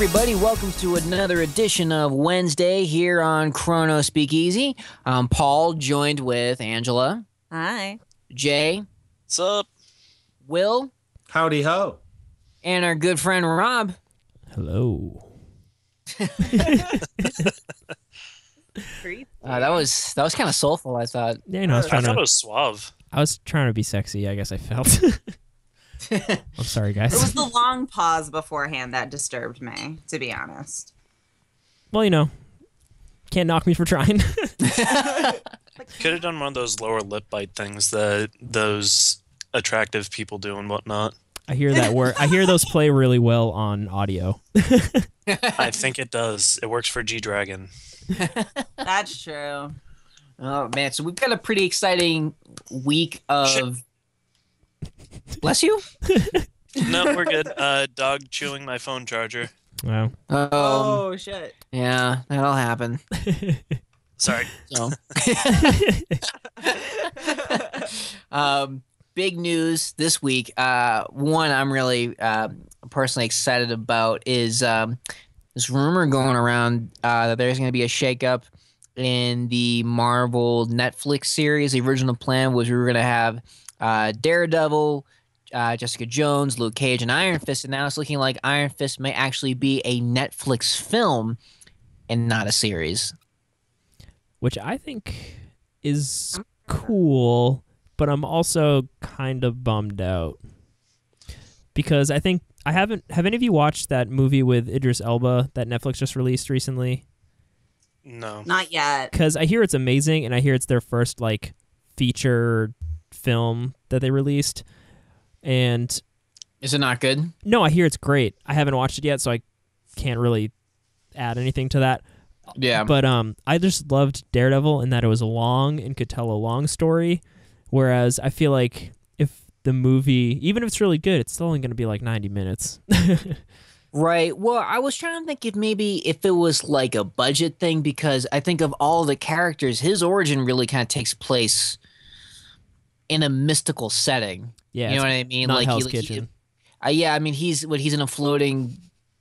everybody. Welcome to another edition of Wednesday here on Chrono Speakeasy. I'm Paul, joined with Angela, Hi. Jay, What's up? Will, Howdy ho. and our good friend Rob. Hello. Uh, that was that was kind of soulful. I thought. Yeah, you know, I was I trying thought it to. was suave. I was trying to be sexy. I guess I felt. I'm sorry, guys. It was the long pause beforehand that disturbed me, to be honest. Well, you know, can't knock me for trying. Could have done one of those lower lip bite things that those attractive people do and whatnot. I hear that word. I hear those play really well on audio. I think it does. It works for G Dragon. That's true. Oh man, so we've got a pretty exciting week of. Bless you. No, we're good. Uh, dog chewing my phone charger. Wow. Um, oh shit. yeah, that'll happen. Sorry. So, um, big news this week. Uh, one I'm really uh, personally excited about is um, this rumor going around uh, that there's going to be a shakeup in the Marvel Netflix series. The original plan was we were going to have uh, Daredevil. Uh, Jessica Jones, Luke Cage, and Iron Fist, and now it's looking like Iron Fist may actually be a Netflix film and not a series. Which I think is cool, but I'm also kind of bummed out because I think I haven't. Have any of you watched that movie with Idris Elba that Netflix just released recently? No. Not yet. because I hear it's amazing, and I hear it's their first like feature film that they released. And Is it not good? no, I hear it's great. I haven't watched it yet, so I can't really add anything to that. Yeah. But um, I just loved Daredevil in that it was long and could tell a long story, whereas I feel like if the movie, even if it's really good, it's still only going to be like ninety minutes. Right. Well, I was trying to think if maybe if it was like a budget thing because I think of all the characters, his origin really kind of takes place in a mystical setting. yeah, you know what I mean? not like Hell's he, he- uh, yeah, I mean he's what he's in a floating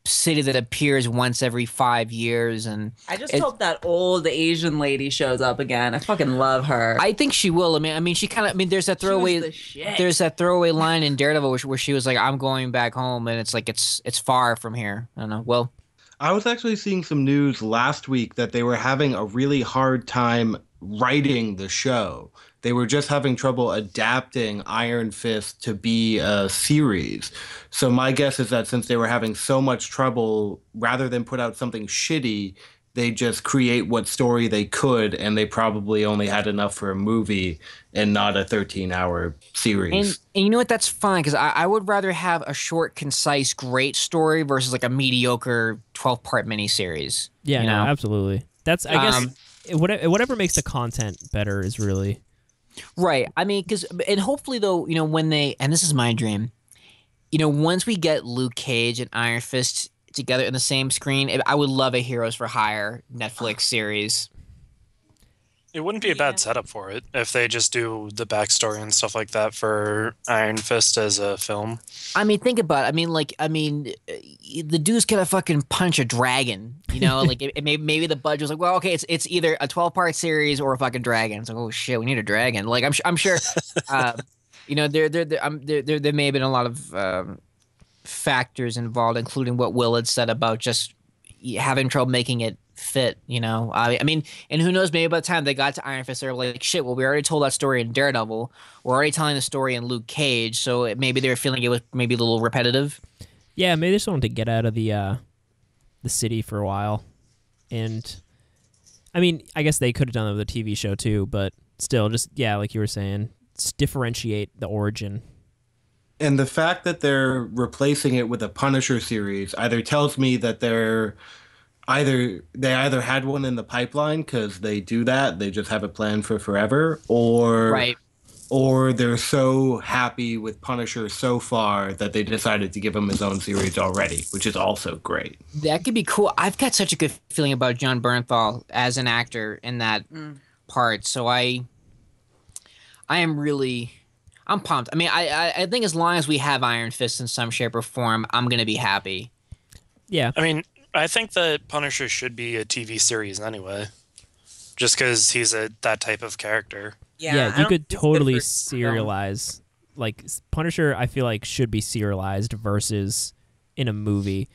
city that appears once every five years, and I just It- hope that old Asian lady shows up again. I fucking love her. I think she will. I mean, I mean she kind of. I mean, there's that throwaway. the. There's that throwaway line in Daredevil where she, where she was like, "I'm going back home," and it's like it's it's far from here. I don't know. Well, I was actually seeing some news last week that they were having a really hard time writing the show. They were just having trouble adapting Iron Fist to be a series. So my guess is that since they were having so much trouble, rather than put out something shitty, they just create what story they could, and they probably only had enough for a movie and not a 13-hour series. And, and you know what? That's fine because I, I would rather have a short, concise, great story versus like a mediocre twelve part miniseries. Yeah, you no, absolutely. That's I guess Um, whatever, whatever makes the content better is really Right. I mean, because and hopefully though, you know, when they and this is my dream, you know, once we get Luke Cage and Iron Fist together in the same screen, I would love a Heroes for Hire Netflix series. It wouldn't be a bad setup for it if they just do the backstory and stuff like that for Iron Fist as a film. I mean, think about it. I mean, like, I mean, uh, the dude's gonna fucking punch a dragon. You know, like it, it may, maybe the budget was like, well, okay, it's it's either a twelve part series or a fucking dragon. It's like, oh shit, we need a dragon. Like, I'm I'm sure, uh, you know, there there there, um, there there there may have been a lot of um, factors involved, including what Will had said about just having trouble making it fit. You know, I, I mean, and who knows? Maybe by the time they got to Iron Fist, they were like, shit. Well, we already told that story in Daredevil. We're already telling the story in Luke Cage, so it, maybe they were feeling it was maybe a little repetitive. yeah. Maybe they just wanted to get out of the uh, the city for a while, and I mean, I guess they could have done it with a TV show too, but still, just yeah, like you were saying, s- differentiate the origin. And the fact that they're replacing it with a Punisher series either tells me that they're either they either had one in the pipeline because they do that they just have it planned for forever or Right. or they're so happy with Punisher so far that they decided to give him his own series already, which is also great. That could be cool. I've got such a good feeling about Jon Bernthal as an actor in that Mm. part. So I, I am really, I'm pumped. I mean, I, I, I think as long as we have Iron Fist in some shape or form, I'm gonna be happy. Yeah, I mean, I think that Punisher should be a TV series anyway, just because he's a that type of character. Yeah, yeah, you could think it's good totally for- serialize like Punisher. I feel like should be serialized versus in a movie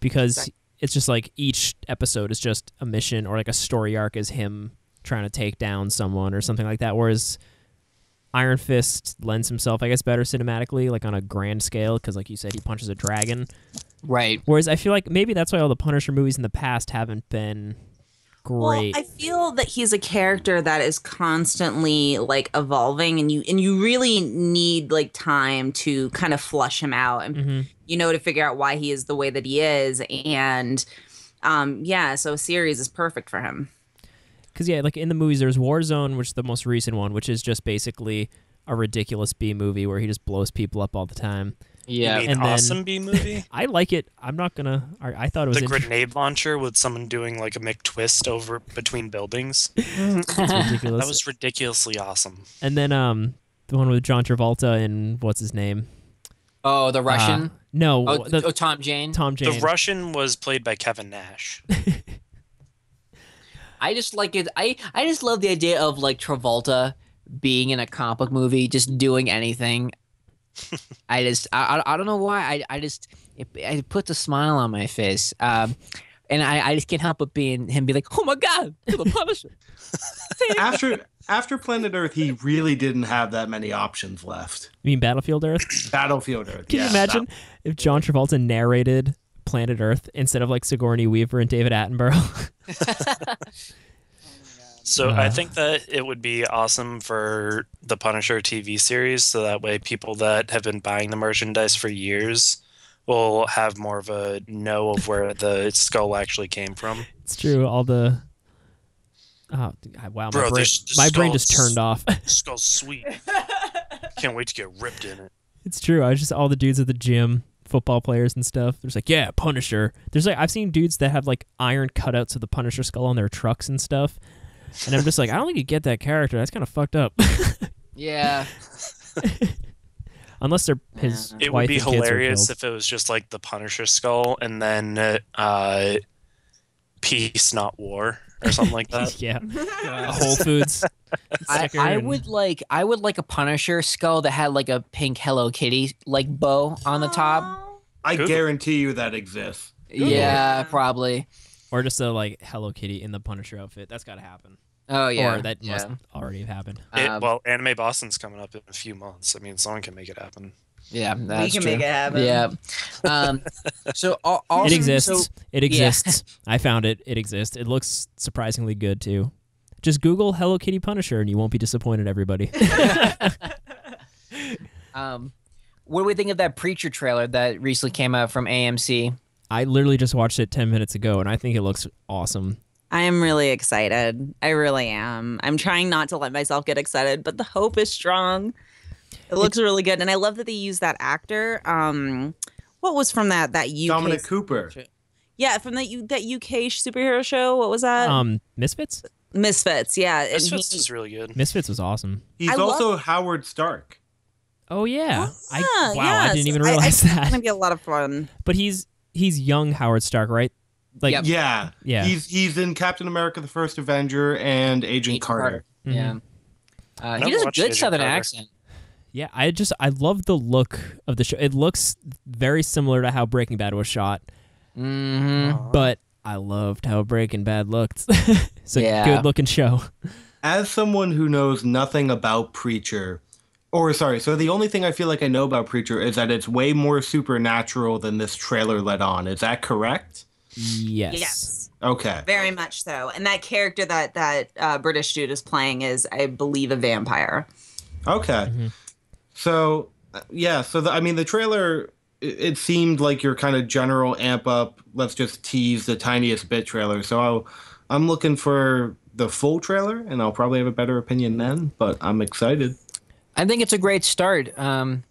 because Exact- it's just like each episode is just a mission or like a story arc is him trying to take down someone or something like that. Whereas Iron Fist lends himself, I guess, better cinematically, like on a grand scale, because like you said, he punches a dragon. Right. Whereas I feel like maybe that's why all the Punisher movies in the past haven't been great. Well, I feel that he's a character that is constantly like evolving, and you and you really need like time to kind of flush him out and Mhm. you know to figure out why he is the way that he is, and um, yeah, so a series is perfect for him. Because yeah, like in the movies, there's Warzone, which is the most recent one, which is just basically a ridiculous B movie where he just blows people up all the time. Yeah. you mean and then- awesome B movie? I like it. I'm not gonna. I, I thought it was the grenade launcher with someone doing like a McTwist over between buildings. it's ridiculous. That was ridiculously awesome. and then um the one with John Travolta and what's his name? Oh, the Russian. Uh, no, oh, the, oh, Tom Jane. Tom Jane. The Russian was played by Kevin Nash. I just like it. I I just love the idea of like Travolta being in a comic book movie, just doing anything. I just I, I, I don't know why I I just it, it puts a smile on my face. Um, and I, I just can't help but being him be like, oh my god, you're the Punisher. after after Planet Earth, he really didn't have that many options left. you mean Battlefield Earth? Battlefield Earth. Can yeah, you imagine if John Travolta narrated Planet Earth instead of like Sigourney Weaver and David Attenborough? So Uh. I think that it would be awesome for the Punisher TV series, so that way people that have been buying the merchandise for years will have more of a know of where the skull actually came from. it's true. All the oh wow, my Bro, brain, this- this my brain just skull's- turned off. Skull's sweet. Can't wait to get ripped in it. It's true. I was just all the dudes at the gym, football players and stuff. There's like, yeah, Punisher. There's like I've seen dudes that have like iron cutouts of the Punisher skull on their trucks and stuff. And I'm just like, I don't think you get that character. That's kind of fucked up. Yeah. Unless they're his It wife would be and hilarious if it was just like the Punisher skull and then uh, peace, not war, or something like that. yeah, a Whole Foods. I, I and- would like I would like a Punisher skull that had like a pink Hello Kitty like bow on the top. I Google. guarantee you that exists. Yeah, probably. or just a like Hello Kitty in the Punisher outfit. That's got to happen. Oh yeah. Or that yeah. must already have happened. It, Um, well, Anime Boston's coming up in a few months. I mean, someone can make it happen. Yeah, we can true. make it happen. Yeah. Um, so al- also, it exists. so- it exists. I found it. It exists. It looks surprisingly good too. Just Google Hello Kitty Punisher and you won't be disappointed, everybody. um, what do we think of that Preacher trailer that recently came out from AMC? I literally just watched it 10 minutes ago and I think it looks awesome. I am really excited. I really am. I'm trying not to let myself get excited, but the hope is strong. It looks really good, and I love that they use that actor. Um, what was from that that UK? Dominic Cooper. Yeah, from that U- that UK superhero show. What was that? Um Misfits? Misfits. Yeah, Misfits he- is really good. Misfits was awesome. He's I love- also Howard Stark. Oh yeah. I Ah, wow, I didn't even I- I realize think It's gonna be a lot of fun. But he's he's young Howard Stark, right? Like Yep. Yeah. Yeah. He's he's in Captain America: The First Avenger and Agent Agent Carter. mhm. Yeah. Uh, he never does a good Agent Southern Carter. accent. Yeah, I just I love the look of the show. It looks very similar to how Breaking Bad was shot, Mm-hmm. but I loved how Breaking Bad looked. it's a Yeah. good looking show. As someone who knows nothing about Preacher, or sorry, so the only thing I feel like I know about Preacher is that it's way more supernatural than this trailer let on. Is that correct? Yes. Yes, Okay. very much so. And that character that that uh, British dude is playing is, I believe, a vampire. Okay. Mhm. So, uh, yeah, so the, I mean, the trailer, it, it seemed like your kind of general amp up, let's just tease the tiniest bit trailer. So I'll, I'm looking for the full trailer, and I'll probably have a better opinion then, but I'm excited. I think it's a great start. Um,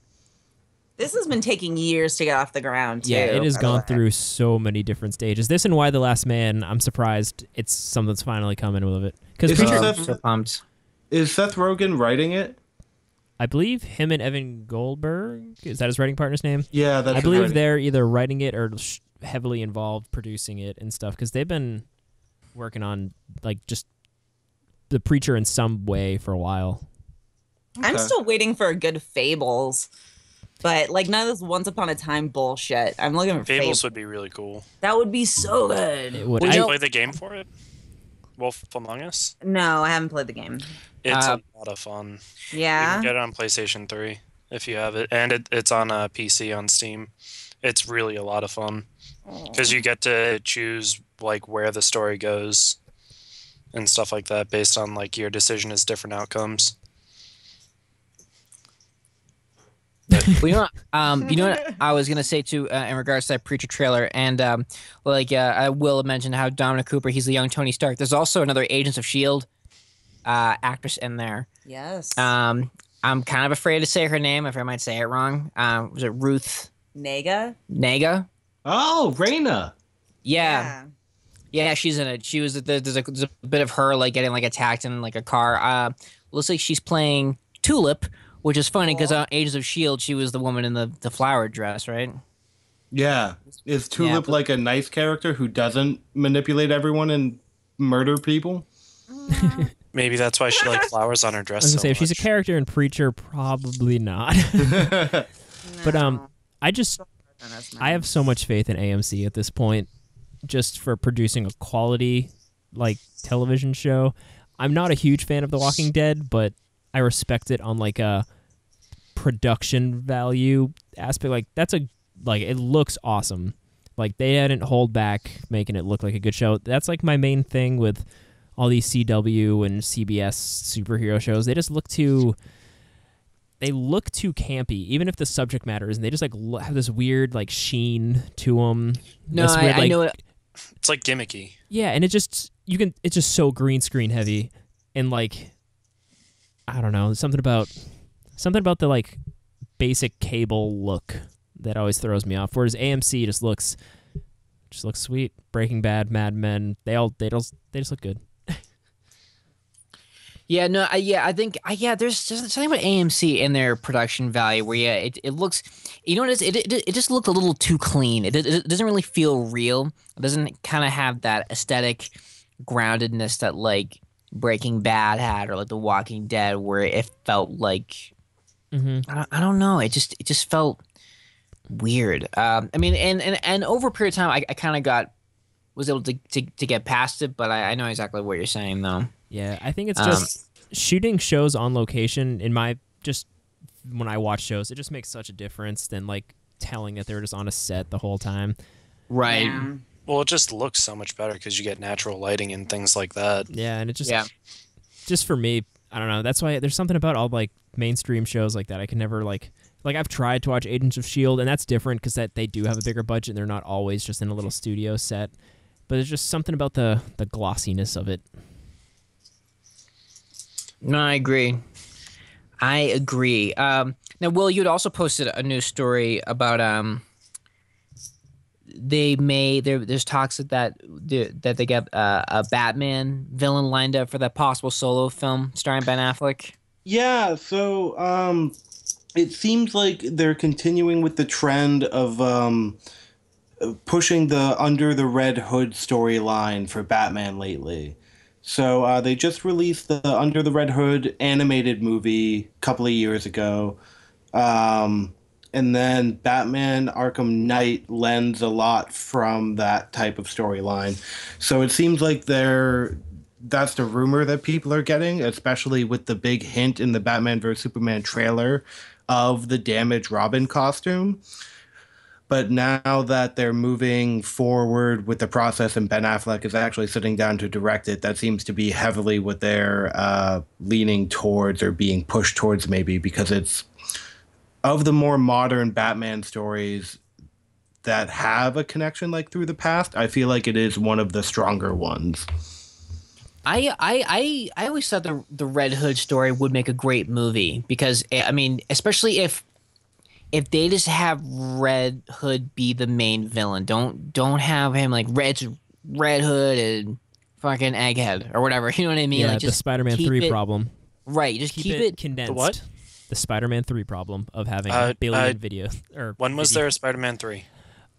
This has been taking years to get off the ground. Too, Yeah, it has gone through so many different stages. This and Y: The Last Man, I'm surprised it's something that's finally coming with it. Because Is Preacher, it- I'm Seth- so pumped. Is Seth Rogen writing it? I believe him and Evan Goldberg, is that his writing partner's name? Yeah, that's I believe writing. they're either writing it or sh- heavily involved producing it and stuff because they've been working on like just the preacher in some way for a while. I'm still waiting for a good Fables. But like none of this Once Upon a Time bullshit. I'm looking for Fables Fables. would be really cool. That would be so good. It would. Did I, you play the game for it? Wolf Among Us? No, I haven't played the game. It's Uh, a lot of fun. You Yeah. can get it on PlayStation 3 if you have it, and it, it's on a PC on Steam. It's really a lot of fun because you get to choose like where the story goes and stuff like that based on like your decision is different outcomes. Well, you know, what, um, you know what I was gonna say too uh, in regards to that preacher trailer, and um, like uh, I will mention how Dominic Cooper, he's the young Tony Stark. There's also another Agents of Shield uh, actress in there. yes. Um, I'm kind of afraid to say her name if I might say it wrong. Um, was it Ruth Negga? Naga? Oh, Raina. Yeah, yeah, she's in it. She was there's a, there's a bit of her like getting like attacked in like a car. Uh, looks like she's playing Tulip, which is funny because on Agents of Shield she was the woman in the the flower dress, right? Yeah. Is Tulip but- like a nice character who doesn't manipulate everyone and murder people? Maybe that's why she liked flowers on her dress. I dress. was gonna so say if she's a character in Preacher, probably not. but um, I just I have so much faith in AMC at this point, just for producing a quality like television show. I'm not a huge fan of The Walking Dead, but I respect it on like a production value aspect. Like that's a like it looks awesome. Like they didn't hold back making it look like a good show. That's like my main thing with all these CW and CBS superhero shows. They just look too they look too campy, even if the subject matter isn't. They just like have this weird like sheen to them. No, I, I know it. It's like gimmicky. Yeah, and it just you can. It's just so green screen heavy, and like I don't know something about something about the like basic cable look that always throws me off. Whereas AMC just looks just looks sweet. Breaking Bad, Mad Men, they all they just they just look good. Yeah, no, I, yeah, I think, I, yeah, there's just something about AMC in their production value where, yeah, it, it looks, you know what it is? It, it, it just looked a little too clean. It, it, it doesn't really feel real. It doesn't kind of have that aesthetic groundedness that, like, Breaking Bad had or, like, The Walking Dead, where it felt like, Mm-hmm. I don't, I don't know, it just, it just felt weird. Um, I mean, and, and, and over a period of time, I, I kind of got, was able to, to, to get past it, but I, I know exactly what you're saying, though. Yeah, I think it's Um, just shooting shows on location. In my just when I watch shows, it just makes such a difference than like telling that they're just on a set the whole time. Right. Yeah. Well, it just looks so much better because you get natural lighting and things like that. Yeah, and it just Yeah. just for me, I don't know. That's why there's something about all like mainstream shows like that. I can never like like I've tried to watch Agents of Shield, and that's different because that they do have a bigger budget. and They're not always just in a little studio set, but there's just something about the the glossiness of it. No, I agree. I agree. Um, now, Will, you had also posted a news story about um, they may there. There's talks that that that they get uh, a Batman villain lined up for that possible solo film starring Ben Affleck. Yeah, so um it seems like they're continuing with the trend of um pushing the under the red hood storyline for Batman lately. So uh, they just released the Under the Red Hood animated movie a couple of years ago. Um, and then Batman Arkham Knight lends a lot from that type of storyline. So it seems like they're that's the rumor that people are getting, especially with the big hint in the Batman vs Superman trailer of the damaged Robin costume. But now that they're moving forward with the process and Ben Affleck is actually sitting down to direct it, that seems to be heavily what they're uh, leaning towards or being pushed towards, maybe because it's of the more modern Batman stories that have a connection like through the past. I feel like it is one of the stronger ones. I, I I I always thought the the Red Hood story would make a great movie because eh, I mean, especially if if they just have Red Hood be the main villain, don't don't have him like Red Red Hood and fucking Egghead or whatever. You know what I mean? yeah, like the Spider-Man three it- problem. right. Just Keep, keep, it, it. condensed. what? The Spider-Man three problem of having Uh, a billion uh, video or When was video- there a Spider-Man three?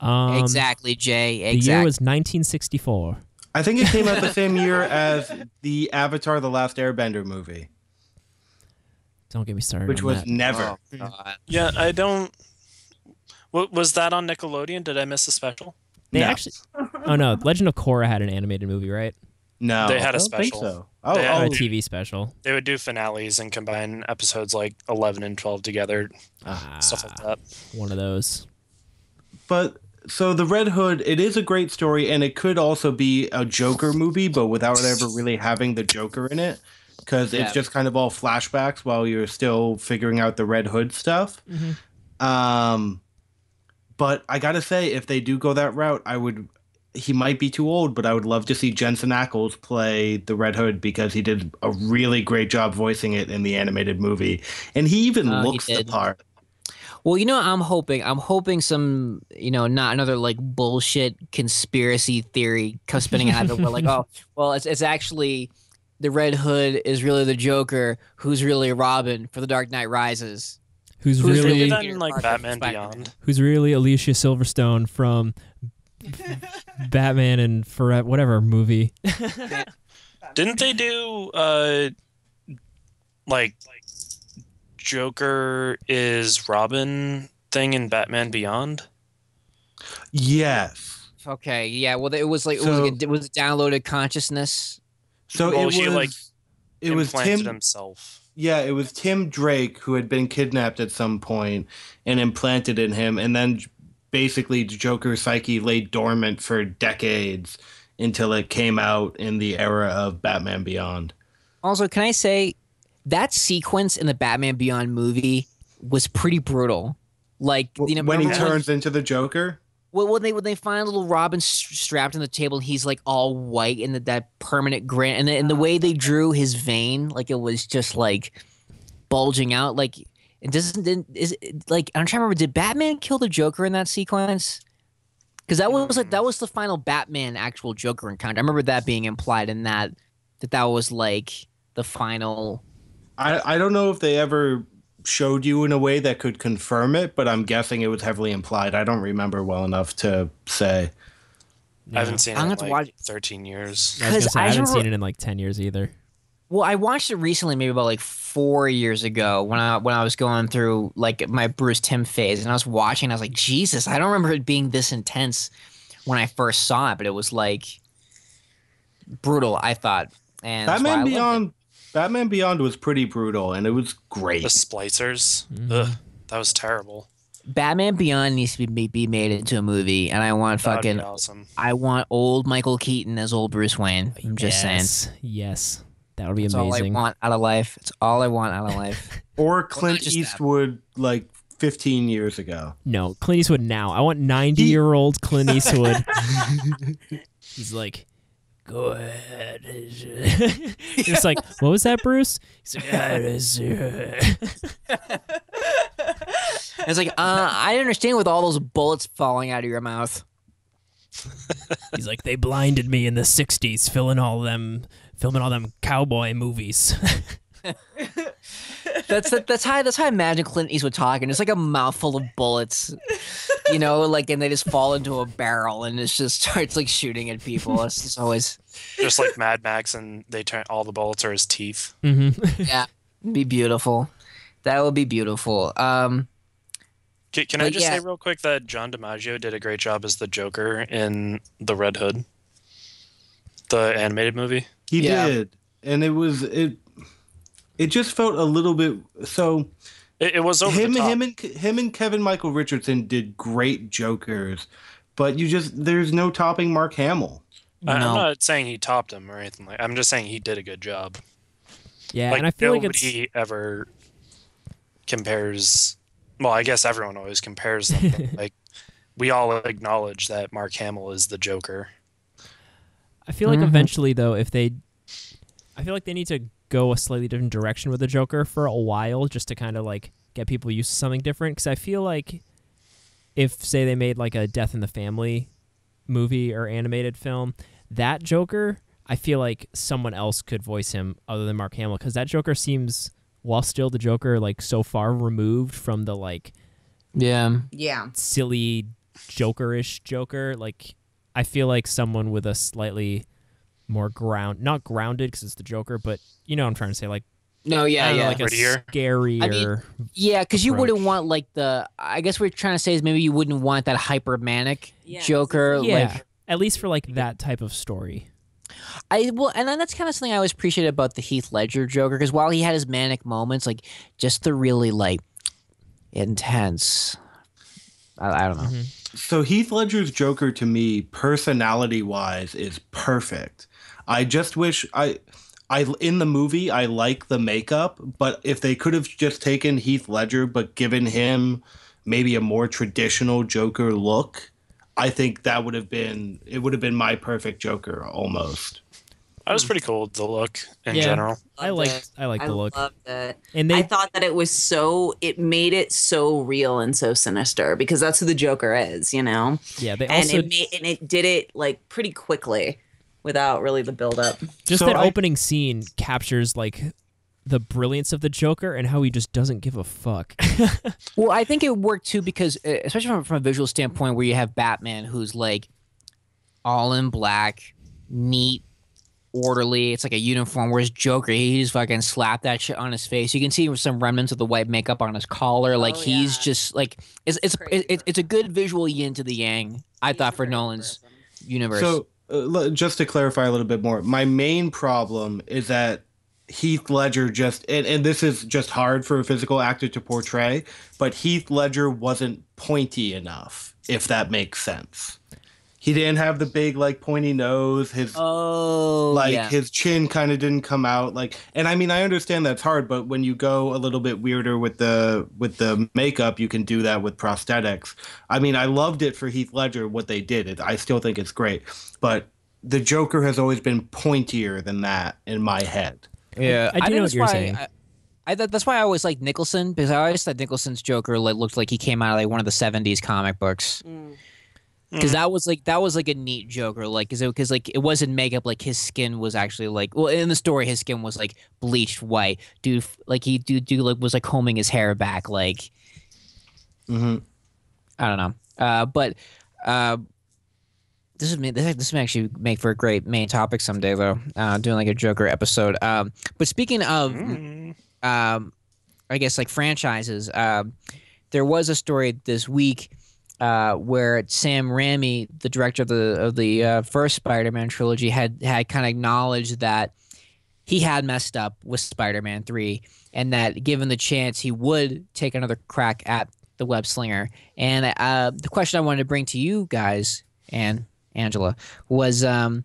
Um, exactly, Jay. Exactly. The year was 1964. I think it came out the same year as the Avatar: The Last Airbender movie, Don't get me started. which on was that. never. Oh, Yeah, I don't. What was that on Nickelodeon? Did I miss a special? They No. actually. Oh no, Legend of Korra had an animated movie, right? No, They had a I don't think special. so. Oh, They had oh, a TV special. They would do finales and combine episodes like eleven and twelve together, Ah, stuff like that. one of those. but so the Red Hood, it is a great story, and it could also be a Joker movie, but without ever really having the Joker in it, because Yeah. it's just kind of all flashbacks while you're still figuring out the Red Hood stuff. Um, but I gotta say, if they do go that route, I would. He might be too old, but I would love to see Jensen Ackles play the Red Hood because he did a really great job voicing it in the animated movie, and he even uh, he looks the part. Well, you know, I'm hoping, I'm hoping some, you know, not another like bullshit conspiracy theory comes spinning out of it. Where like, oh, well, it's it's actually the Red Hood is really the Joker, who's really Robin for the Dark Knight Rises. Who's, Who's They really did that Peter in like Parker, Batman Spider-Man. Beyond. who's really Alicia Silverstone from Batman and Forever whatever movie. Didn't they do uh like Joker is Robin thing in Batman Beyond? Yes. Okay, yeah. Well, it was like it was like a, it was downloaded consciousness. So Well, it was he, like, it was Tim. himself. Yeah, it was Tim Drake who had been kidnapped at some point and implanted in him, and then basically Joker's psyche lay dormant for decades until it came out in the era of Batman Beyond. Also, can I say that sequence in the Batman Beyond movie was pretty brutal. Like you know, when he turns into the Joker. Well, when they when they find little Robin strapped on the table, and he's like all white and the, that permanent grin, and the, and the way they drew his vein, like it was just like bulging out. Like it doesn't didn't is it, like I'm trying to remember. Did Batman kill the Joker in that sequence? Because that was like that was the final Batman actual Joker encounter. I remember that being implied in that that that was like the final. I, I don't know if they ever showed you in a way that could confirm it, but I'm guessing it was heavily implied. I don't remember well enough to say. I haven't seen I'm it gonna in like watch- 13 years. I was gonna 'Cause say, I I haven't remember- seen it in like ten years either. Well, I watched it recently, maybe about like four years ago when I when I was going through like my Bruce Timm phase, and I was watching. I was like, Jesus, I don't remember it being this intense when I first saw it, but it was like brutal. I thought, and that's why I Batman. Beyond Batman Beyond was pretty brutal and it was great. The splicers. Mhm. Ugh, that was terrible. Batman Beyond needs to be be made into a movie, and I want That'd fucking awesome. I want old Michael Keaton as old Bruce Wayne. I'm just saying. yes, Yes, that would be That's all I want out of life. It's all I want out of life. Or Clint just that. Eastwood like 15 years ago. No, Clint Eastwood now. I want 90 year old Clint Eastwood. He's like, go ahead. it's like, what was that, Bruce? He's like, "Ah, it is, uh." it's like, uh, I understand with all those bullets falling out of your mouth. He's like, they blinded me in the 60s, filming all them, filming all them cowboy movies. That's that, that's how that's how I imagine Clint Eastwood talking. It's like a mouthful of bullets, you know, like and they just fall into a barrel and it just starts like shooting at people. It's just always Just like Mad Max, and they turn all the bullets are his teeth. Mm-hmm. yeah, be beautiful. That would be beautiful. Um, Can, can I just yeah. say real quick that John DiMaggio did a great job as the Joker in The Red Hood, the animated movie? He Yeah. did. And it was it it just felt a little bit so It, it was over him the top. him and him and Kevin Michael Richardson did great Jokers, but you just there's no topping Mark Hamill. I- no. I'm not saying he topped him or anything like. I'm just saying he did a good job. Yeah, like and I feel like it's. nobody ever compares. Well, I guess everyone always compares them. but, like we all acknowledge that Mark Hamill is the Joker. I feel like Mhm. eventually, though, if they, I feel like they need to go a slightly different direction with the Joker for a while, just to kind of like get people used to something different. Because I feel like if, say, they made like a Death in the Family movie or animated film, that Joker, I feel like someone else could voice him other than Mark Hamill, because that Joker seems, while still the Joker, like so far removed from the like yeah, Yeah. silly Jokerish Joker. Like I feel like someone with a slightly more ground, not grounded because it's the Joker, but you know what I'm trying to say, like No, yeah, I don't know, yeah. like a Prettier. scarier. Yeah, because you wouldn't want like the. I guess what we're trying to say is maybe you wouldn't want that hyper manic Yeah, 'cause Joker. yeah, Like at least for like that type of story. I well, and then that's kind of something I always appreciated about the Heath Ledger Joker because while he had his manic moments, like just the really like intense. I, I don't know. Mm-hmm. So Heath Ledger's Joker to me, personality wise, is perfect. I just wish I I in the movie I like the makeup, but if they could have just taken Heath Ledger but given him maybe a more traditional Joker look, I think that would have been it would have been my perfect Joker almost. I was pretty cool with the look in Yeah. general. I Loved liked it. I liked I the look, I loved it. and I thought that it was so it made it so real and so sinister because that's who the Joker is, you know. yeah they And also it made and it did it like pretty quickly without really the build up. just So that I- opening scene captures like the brilliance of the Joker and how he just doesn't give a fuck. Well, I think it worked too because, uh, especially from, from a visual standpoint, where you have Batman who's like all in black, neat, orderly. It's like a uniform. Whereas Joker, he just fucking slapped that shit on his face. You can see some remnants of the white makeup on his collar. Like Oh, he's yeah. just like it's it's Crazy it, it's a good visual yin to the yang. I He's thought for Nolan's person. universe. So, uh, l- just to clarify a little bit more, my main problem is that Heath Ledger just, and, and this is just hard for a physical actor to portray, but Heath Ledger wasn't pointy enough, if that makes sense. He didn't have the big, like, pointy nose. His oh, like yeah. his chin kind of didn't come out like and i mean i understand that's hard but when you go a little bit weirder with the with the makeup you can do that with prosthetics i mean i loved it for heath ledger what they did it, i still think it's great but the joker has always been pointier than that in my head Yeah, I do think know what that's you're why saying. I, I thought that's why I always liked Nicholson because I always thought Nicholson's Joker like looked like he came out of like one of the '70s comic books. Mm. Because that was like that was like a neat Joker, like because like it wasn't makeup, like his skin was actually like well in the story his skin was like bleached white, dude. Like he dude, dude like was like combing his hair back, like mm-hmm. I don't know. Uh, but uh, this is this this may actually make for a great main topic someday though. Uh, doing like a Joker episode. Um, but speaking of Mm. um, I guess like franchises. Um, there was a story this week uh, where Sam Raimi, the director of the of the uh, first Spider-Man trilogy, had had kind of acknowledged that he had messed up with Spider-Man three, and that given the chance, he would take another crack at the web slinger. And uh, the question I wanted to bring to you guys and Angela was, um,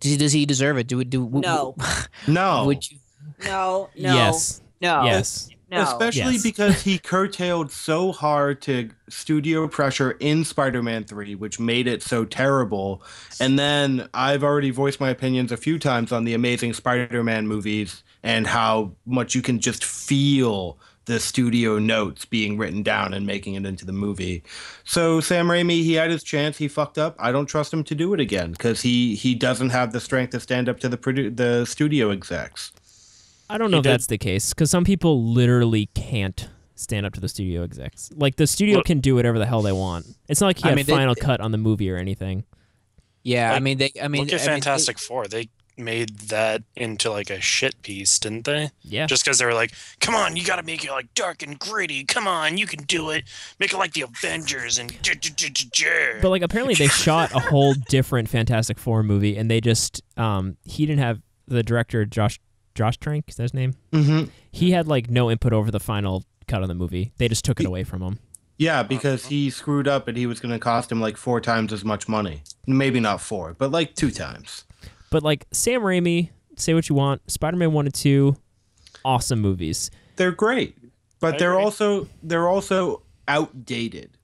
does he, does he deserve it? Do we do? No. no Would you? No, no, yes, no, yes. No. Especially Yes. because he curtailed so hard to studio pressure in Spider Man 3, which made it so terrible. And then I've already voiced my opinions a few times on the amazing Spider Man movies and how much you can just feel the studio notes being written down and making it into the movie. So Sam Raimi, he had his chance. He fucked up. I don't trust him to do it again because he he doesn't have the strength to stand up to the produ- the studio execs. I don't know He if did- that's the case because some people literally can't stand up to the studio execs. Like the studio Well- can do whatever the hell they want. It's not like he I had mean, they- final cut on the movie or anything. Yeah, I mean, they. I mean, Look at I mean, they- Fantastic Four. They made that into like a shit piece, didn't they? Yeah, Just because they were like, "Come on, you got to make it like dark and gritty. Come on, you can do it. Make it like the Avengers and." but like apparently they shot a whole different Fantastic Four movie, and they just um he didn't have the director Josh Josh Trank is that his name? Mm-hmm. He had like no input over the final cut of the movie. They just took it away from him. Yeah, because he screwed up and he was going to cost him like four times as much money. Maybe not four, but like two times. But like Sam Raimi, say what you want, Spider-Man one and two, awesome movies. They're great, but I they're agree. also they're also outdated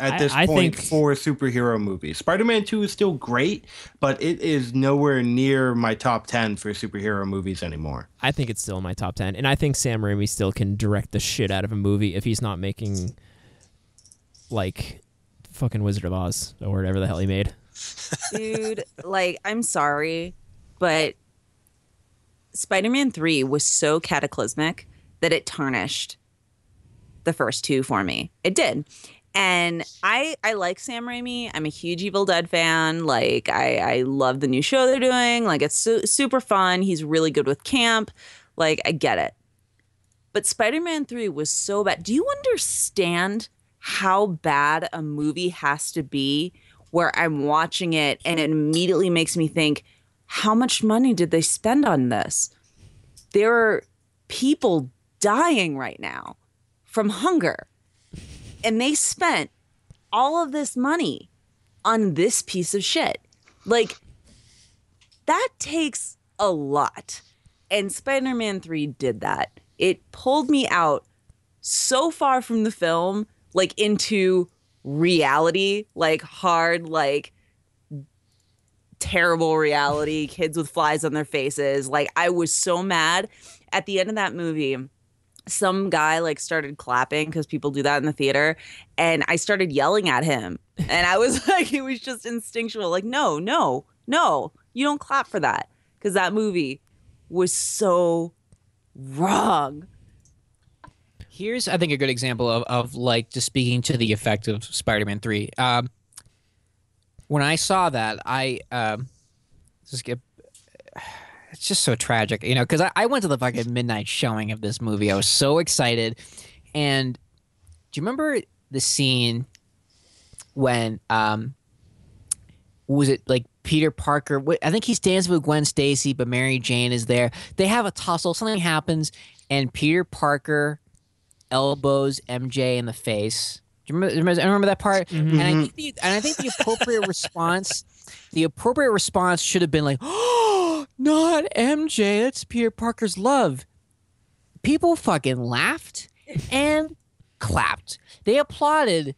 at I- this I point think- for superhero movies. Spider-Man 2 is still great, but it is nowhere near my top 10 for superhero movies anymore. I think it's still in my top ten, and I think Sam Raimi still can direct the shit out of a movie if he's not making like fucking Wizard of Oz or whatever the hell he made. dude like i'm sorry but spider-man 3 was so cataclysmic that it tarnished the first two for me it did And I I like Sam Raimi. I'm a huge Evil Dead fan. Like I I love the new show they're doing. Like it's su- super fun. He's really good with camp. Like I get it. But Spider-Man 3 was so bad. Do you understand how bad a movie has to be where I'm watching it and it immediately makes me think how much money did they spend on this? There are people dying right now from hunger. And they spent all of this money on this piece of shit. Like, that takes a lot. And Spider Man 3 did that. It pulled me out so far from the film, like into reality, like hard, like terrible reality, kids with flies on their faces. Like, I was so mad. At the end of that movie, some guy like started clapping because people do that in the theater and i started yelling at him and i was like it was just instinctual like no no no you don't clap for that because that movie was so wrong Here's, I think, a good example of, of like just speaking to the effect of Spider-Man Three. Um, when I saw that, I um, just get. It's just so tragic, you know, because I, I went to the fucking midnight showing of this movie. I was so excited, and do you remember the scene when um, was it like Peter Parker? I think he's dancing with Gwen Stacy, but Mary Jane is there. They have a tussle. Something happens, and Peter Parker elbows MJ in the face. Do you remember, remember, remember that part? And I think the and I think the appropriate response, the appropriate response should have been like, "Oh, not MJ. That's Peter Parker's love." People fucking laughed and clapped. They applauded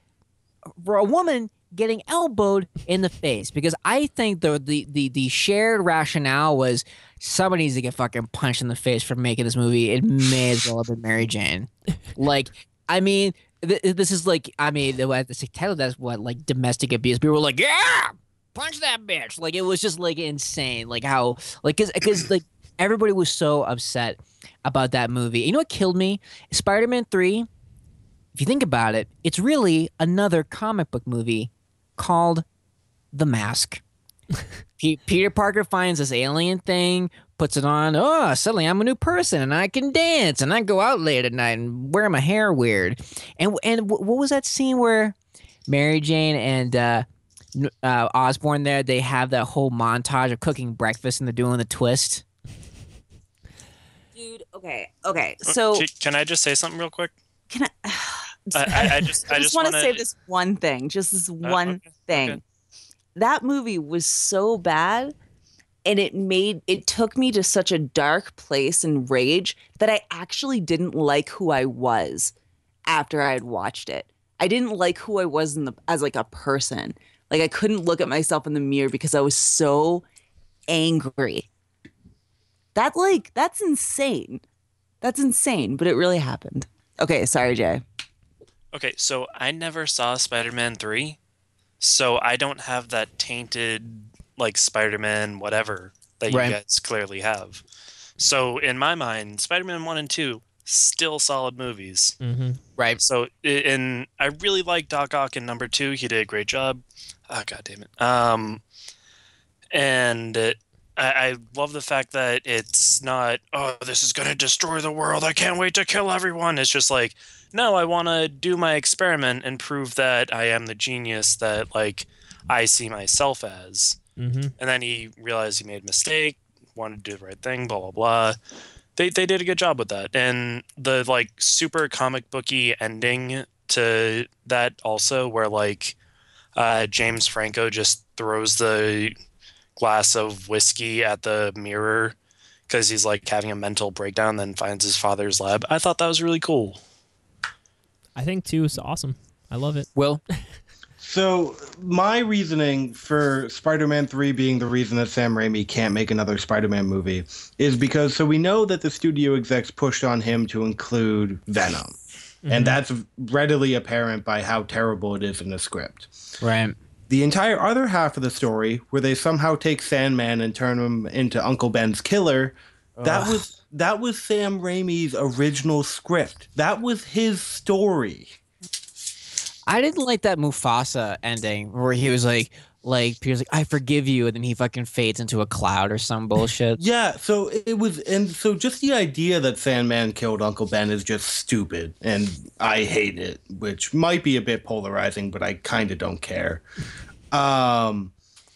for a woman getting elbowed in the face because I think the the the, the shared rationale was somebody needs to get fucking punched in the face for making this movie. It may as well have been Mary Jane. Like, I mean, th- this is like, I mean, the the title that's what like domestic abuse. People were like, yeah, punch that bitch. Like it was just like insane. Like how like because because like everybody was so upset about that movie. You know what killed me? Spider Man three if you think about it, it's really another comic book movie called The Mask. Peter Parker finds this alien thing, puts it on. Oh, suddenly I'm a new person and I can dance and I go out late at night and wear my hair weird. And and what was that scene where Mary Jane and uh, uh, Osborn there they have that whole montage of cooking breakfast and they're doing the twist. dude okay okay so Can- can I just say something real quick? can i I, I, I just, I I just just want to say this one thing, just this Uh, one okay, thing. okay. That movie was so bad and it made it took me to such a dark place and rage that I actually didn't like who I was after I had watched it. I didn't like who I was in the as like a person. Like I couldn't look at myself in the mirror because I was so angry. That like that's insane. That's insane, but it really happened. Okay, sorry, Jay. Okay, so I never saw Spider-Man 3, so I don't have that tainted like Spider-Man whatever that you Right. guys clearly have. So in my mind, Spider-Man 1 and 2 still solid movies. Mm-hmm. Right. So and I really like Doc Ock in number 2. He did a great job. Oh god damn it. Um and I, I love the fact that it's not, oh, this is going to destroy the world. I can't wait to kill everyone. It's just like, no, I want to do my experiment and prove that I am the genius that, like, I see myself as. Mm-hmm. And then he realized he made a mistake, wanted to do the right thing, blah, blah, blah. They, they did a good job with that. And the, like, super comic booky ending to that also, where, like, uh, James Franco just throws the glass of whiskey at the mirror because he's like having a mental breakdown, then finds his father's lab. I thought that was really cool. I think too is awesome. I love it. Will So my reasoning for Spider-Man 3 being the reason that Sam Raimi can't make another Spider-Man movie is because so we know that the studio execs pushed on him to include Venom. Mm-hmm. And that's readily apparent by how terrible it is in the script. right. The entire other half of the story, where they somehow take Sandman and turn him into Uncle Ben's killer, that was that was Sam Raimi's original script. That was his story. I didn't like that Mufasa ending where he was like, like Peter's like, I forgive you, and then he fucking fades into a cloud or some bullshit. Yeah, so it was, and so just the idea that Sandman killed Uncle Ben is just stupid, and I hate it, which might be a bit polarizing, but I kind of don't care. Um,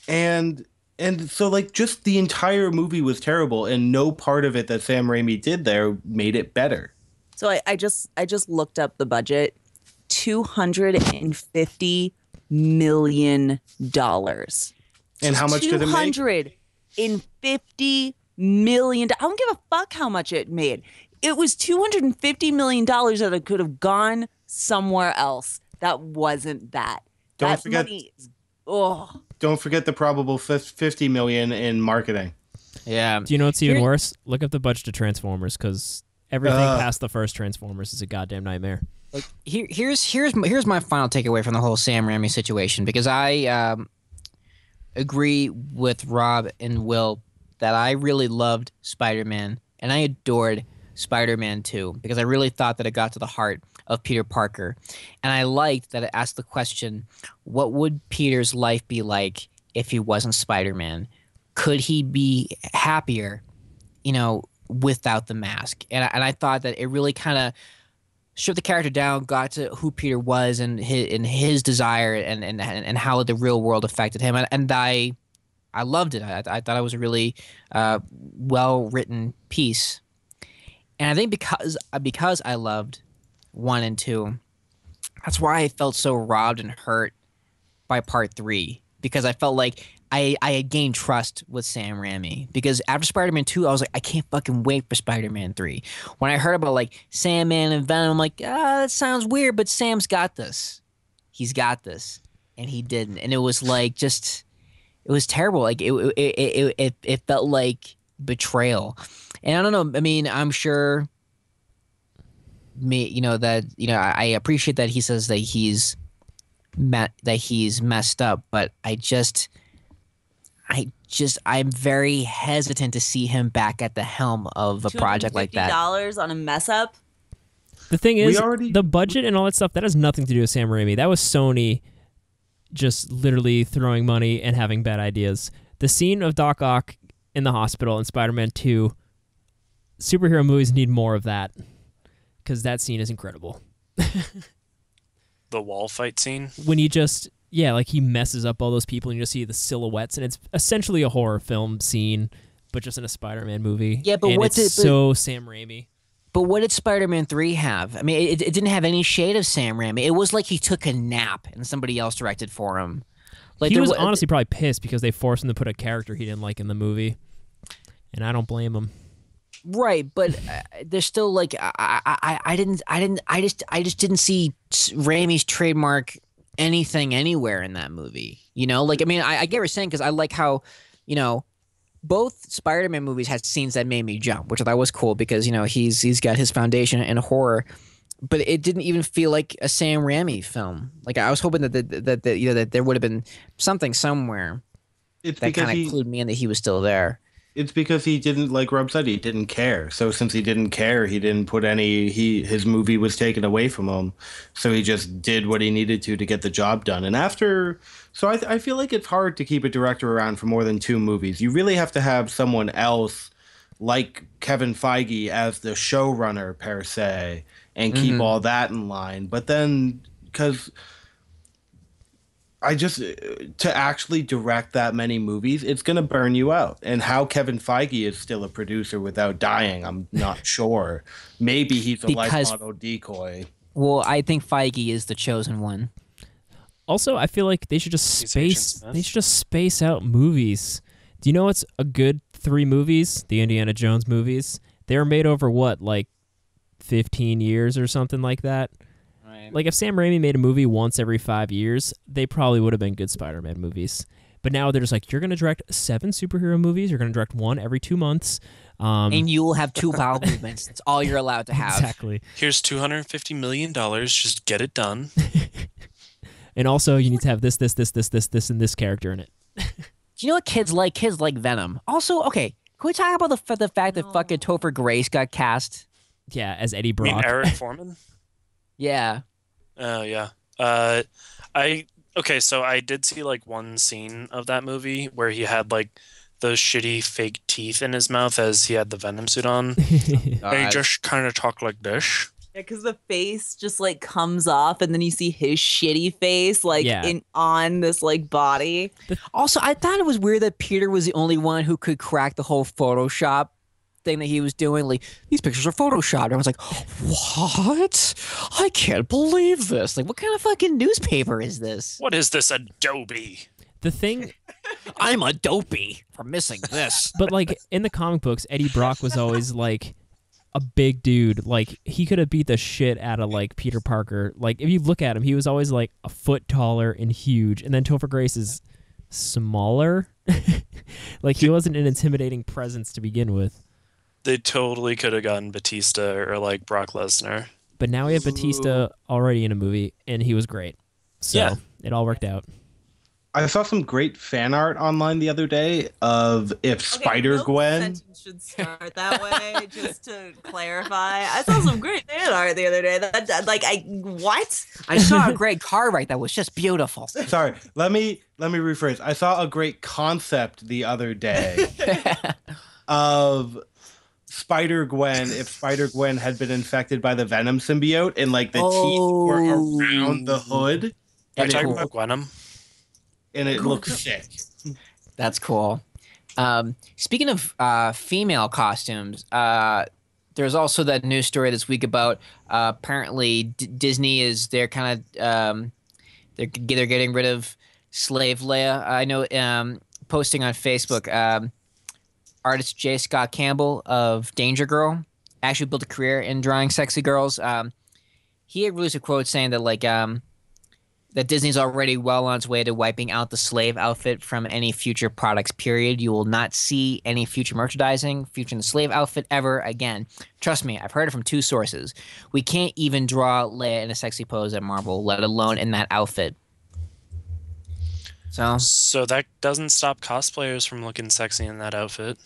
and and so like just the entire movie was terrible, and no part of it that Sam Raimi did there made it better. So I, I just I just looked up the budget. Two hundred and fifty million dollars. And how much did it Two make? hundred and fifty million. I don't give a fuck how much it made. It was two hundred and fifty million dollars that it could have gone somewhere else. That wasn't that. Don't that forget- money. Oh, Don't forget the probable fifty million in marketing. Yeah. Do you know what's even Here- worse? Look up the budget of Transformers because everything Ugh. past the first Transformers is a goddamn nightmare. Like here, here's here's here's my final takeaway from the whole Sam Raimi situation because I um, agree with Rob and Will that I really loved Spider-Man and I adored Spider-Man 2 because I really thought that it got to the heart of Peter Parker, and I liked that it asked the question, what would Peter's life be like if he wasn't Spider-Man? Could he be happier, you know, without the mask? And and I thought that it really kind of stripped the character down, got to who Peter was and his and his desire and and and how the real world affected him, and, and I I loved it. I, I thought it was a really uh, well written piece, and I think because because I loved one and two, that's why I felt so robbed and hurt by part three. Because I felt like I, I had gained trust with Sam Raimi because after Spider Man 2, I was like, I can't fucking wait for Spider Man 3. When I heard about like Sandman and Venom, I'm like, ah, that sounds weird, but Sam's got this. He's got this. And he didn't. And it was like just, it was terrible. Like it, it, it, it, it, felt like betrayal. And I don't know. I mean, I'm sure me, you know, that, you know, I, I appreciate that he says that he's, that he's messed up, but I just, I just I'm very hesitant to see him back at the helm of a project like that. Dollars on a mess up. The thing We is, already- the budget and all that stuff that has nothing to do with Sam Raimi. That was Sony just literally throwing money and having bad ideas. The scene of Doc Ock in the hospital in Spider-Man 2, superhero movies need more of that because that scene is incredible. The wall fight scene. When he just yeah, like he messes up all those people and you just see the silhouettes and it's essentially a horror film scene, but just in a Spider-Man movie. Yeah, but and what's it- but- so Sam Raimi. But what did Spider-Man Three have? I mean, it, it didn't have any shade of Sam Raimi. It was like he took a nap and somebody else directed for him. Like he was wa- honestly probably pissed because they forced him to put a character he didn't like in the movie, and I don't blame him. right, but uh, there's still like I, I I I didn't I didn't I just I just didn't see Raimi's trademark anything anywhere in that movie. You know, like I mean, I, I get what you're saying because I like how, you know, both Spider-Man movies had scenes that made me jump, which I thought was cool because you know he's he's got his foundation in horror, but it didn't even feel like a Sam Raimi film. Like I was hoping that that that, that you know that there would have been something somewhere It's that kind of clued me in that he was still there. It's because he didn't like Rob said he didn't care. So since he didn't care, he didn't put any he his movie was taken away from him. So he just did what he needed to to get the job done. And after so I I feel like it's hard to keep a director around for more than two movies. You really have to have someone else like Kevin Feige as the showrunner per se and keep Mhm. all that in line. But then cuz I just uh, to actually direct that many movies, it's going to burn you out. And how Kevin Feige is still a producer without dying, I'm not sure. Maybe he's a life model decoy. Well, I think Feige is the chosen one. Also, I feel like they should just He's space. They should just space out movies. Do you know what's a good three movies? The Indiana Jones movies. They were made over what, like, fifteen years or something like that. Right. Like if Sam Raimi made a movie once every five years, they probably would have been good Spider-Man movies. But now they're just like, you're gonna direct seven superhero movies. You're gonna direct one every two months. Um, and you will have two bowel movements. That's all you're allowed to have. exactly. Here's two hundred and fifty million dollars. Just get it done. And also, you need to have this, this, this, this, this, this, and this character in it. Do you know what kids like? Kids like Venom. Also, okay, can we talk about the the fact that fucking Topher Grace got cast? Yeah, as Eddie I mean Brock. Eric Forman. Yeah. Oh yeah. Uh, I okay, so I did see like one scene of that movie where he had like those shitty fake teeth in his mouth as he had the Venom suit on. They God. just kind of talk like this. Yeah, because the face just like comes off, and then you see his shitty face like Yeah. in on this like body. Also, I thought it was weird that Peter was the only one who could crack the whole Photoshop thing that he was doing. Like, these pictures are Photoshopped. I was like, what? I can't believe this. Like, what kind of fucking newspaper is this? What is this Adobe? the thing I'm a dopey for missing this. but like in the comic books, Eddie Brock was always like a big dude. Like he could have beat the shit out of like Peter Parker. Like if you look at him, he was always like a foot taller and huge. And then Topher Grace is smaller. like he wasn't an intimidating presence to begin with. They totally could have gotten Bautista or like Brock Lesnar. But now we have Bautista already in a movie, and he was great. So Yeah. it all worked out. I saw some great fan art online the other day of if Spider Gwen. should start that way, just to clarify. I saw some great fan art the other day. That, that- like I what? I saw a great car right that was just beautiful. Sorry, let me let me rephrase. I saw a great concept the other day of Spider Gwen if Spider Gwen had been infected by the Venom symbiote and like the teeth were Oh. around the hood Are you That'd talking cool. about Gwenom? and it looks sick. That's cool. Um, speaking of uh, female costumes, uh, there's also that news story this week about uh, apparently D- Disney is they're kind of um, they're they're getting rid of Slave Leia. I know um, posting on Facebook, um, artist J. Scott Campbell of Danger Girl actually built a career in drawing sexy girls. Um, he had released a quote saying that like um, that Disney's already well on its way to wiping out the slave outfit from any future products, period. You will not see any future merchandising featuring the slave outfit ever again. Trust me, I've heard it from two sources. We can't even draw Leia in a sexy pose at Marvel, let alone in that outfit. So, So that doesn't stop cosplayers from looking sexy in that outfit.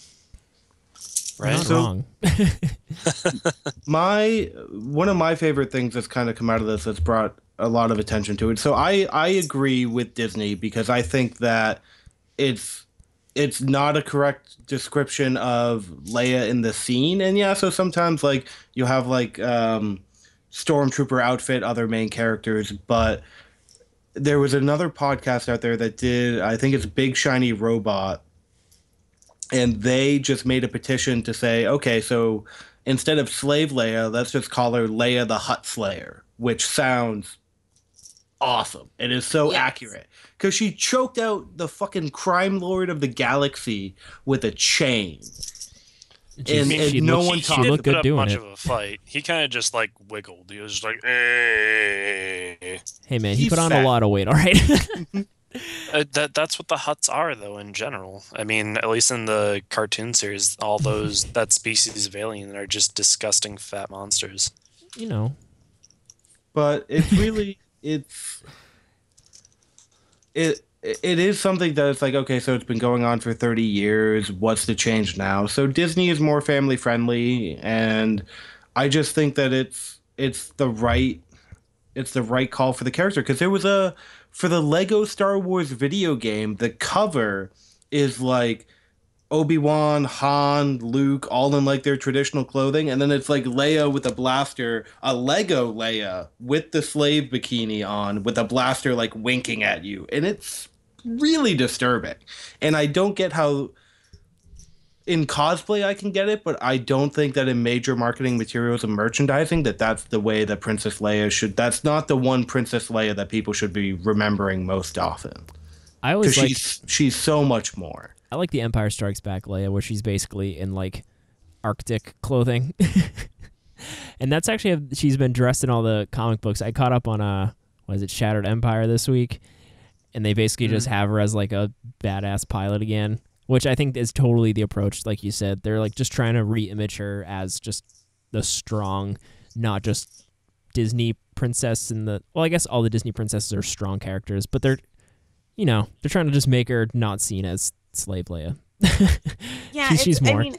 Right? Not So- wrong. my one of my favorite things that's kind of come out of this that's brought a lot of attention to it. So I I agree with Disney because I think that it's it's not a correct description of Leia in the scene. And yeah, so sometimes like you have like um stormtrooper outfit other main characters, but there was another podcast out there that did I think it's Big Shiny Robot and they just made a petition to say, okay, so instead of Slave Leia, let's just call her Leia the Hutt Slayer, which sounds awesome. It is so Yes. accurate because she choked out the fucking crime lord of the galaxy with a chain. And- and she no looked, one she talked didn't put up doing much it. of a fight. He kind of just like wiggled. He was just like, eh. Hey man, he He's put on a lot of weight. All right. Uh, that that's what the Hutts are, though. In general, I mean, at least in the cartoon series, all those that species of alien are just disgusting fat monsters. you know. but it's really it's it it is something that it's like okay so it's been going on for 30 years. What's the change now? So disney is more family friendly and i just think that it's it's the right it's the right call for the character. Because there was a for the lego star wars video game the cover is like Obi-Wan, Han, Luke, all in like their traditional clothing, and then it's like Leia with a blaster, a Lego Leia with the slave bikini on, with a blaster like winking at you, and it's really disturbing. And I don't get how in cosplay I can get it, but I don't think that in major marketing materials and merchandising that that's the way that Princess Leia should. That's not the one Princess Leia that people should be remembering most often I always like she's she's so much more. I like the Empire Strikes Back Leia, where she's basically in like Arctic clothing, and that's actually how she's been dressed in all the comic books. I caught up on uh, what is it, Shattered Empire this week, and they basically just have her as like a badass pilot again, which I think is totally the approach. Like you said, they're like just trying to re-image her as just the strong, not just Disney princess and the well, I guess all the Disney princesses are strong characters, but they're you know, they're trying to just make her not seen as slave Leia. Yeah, She's- she's more. I mean,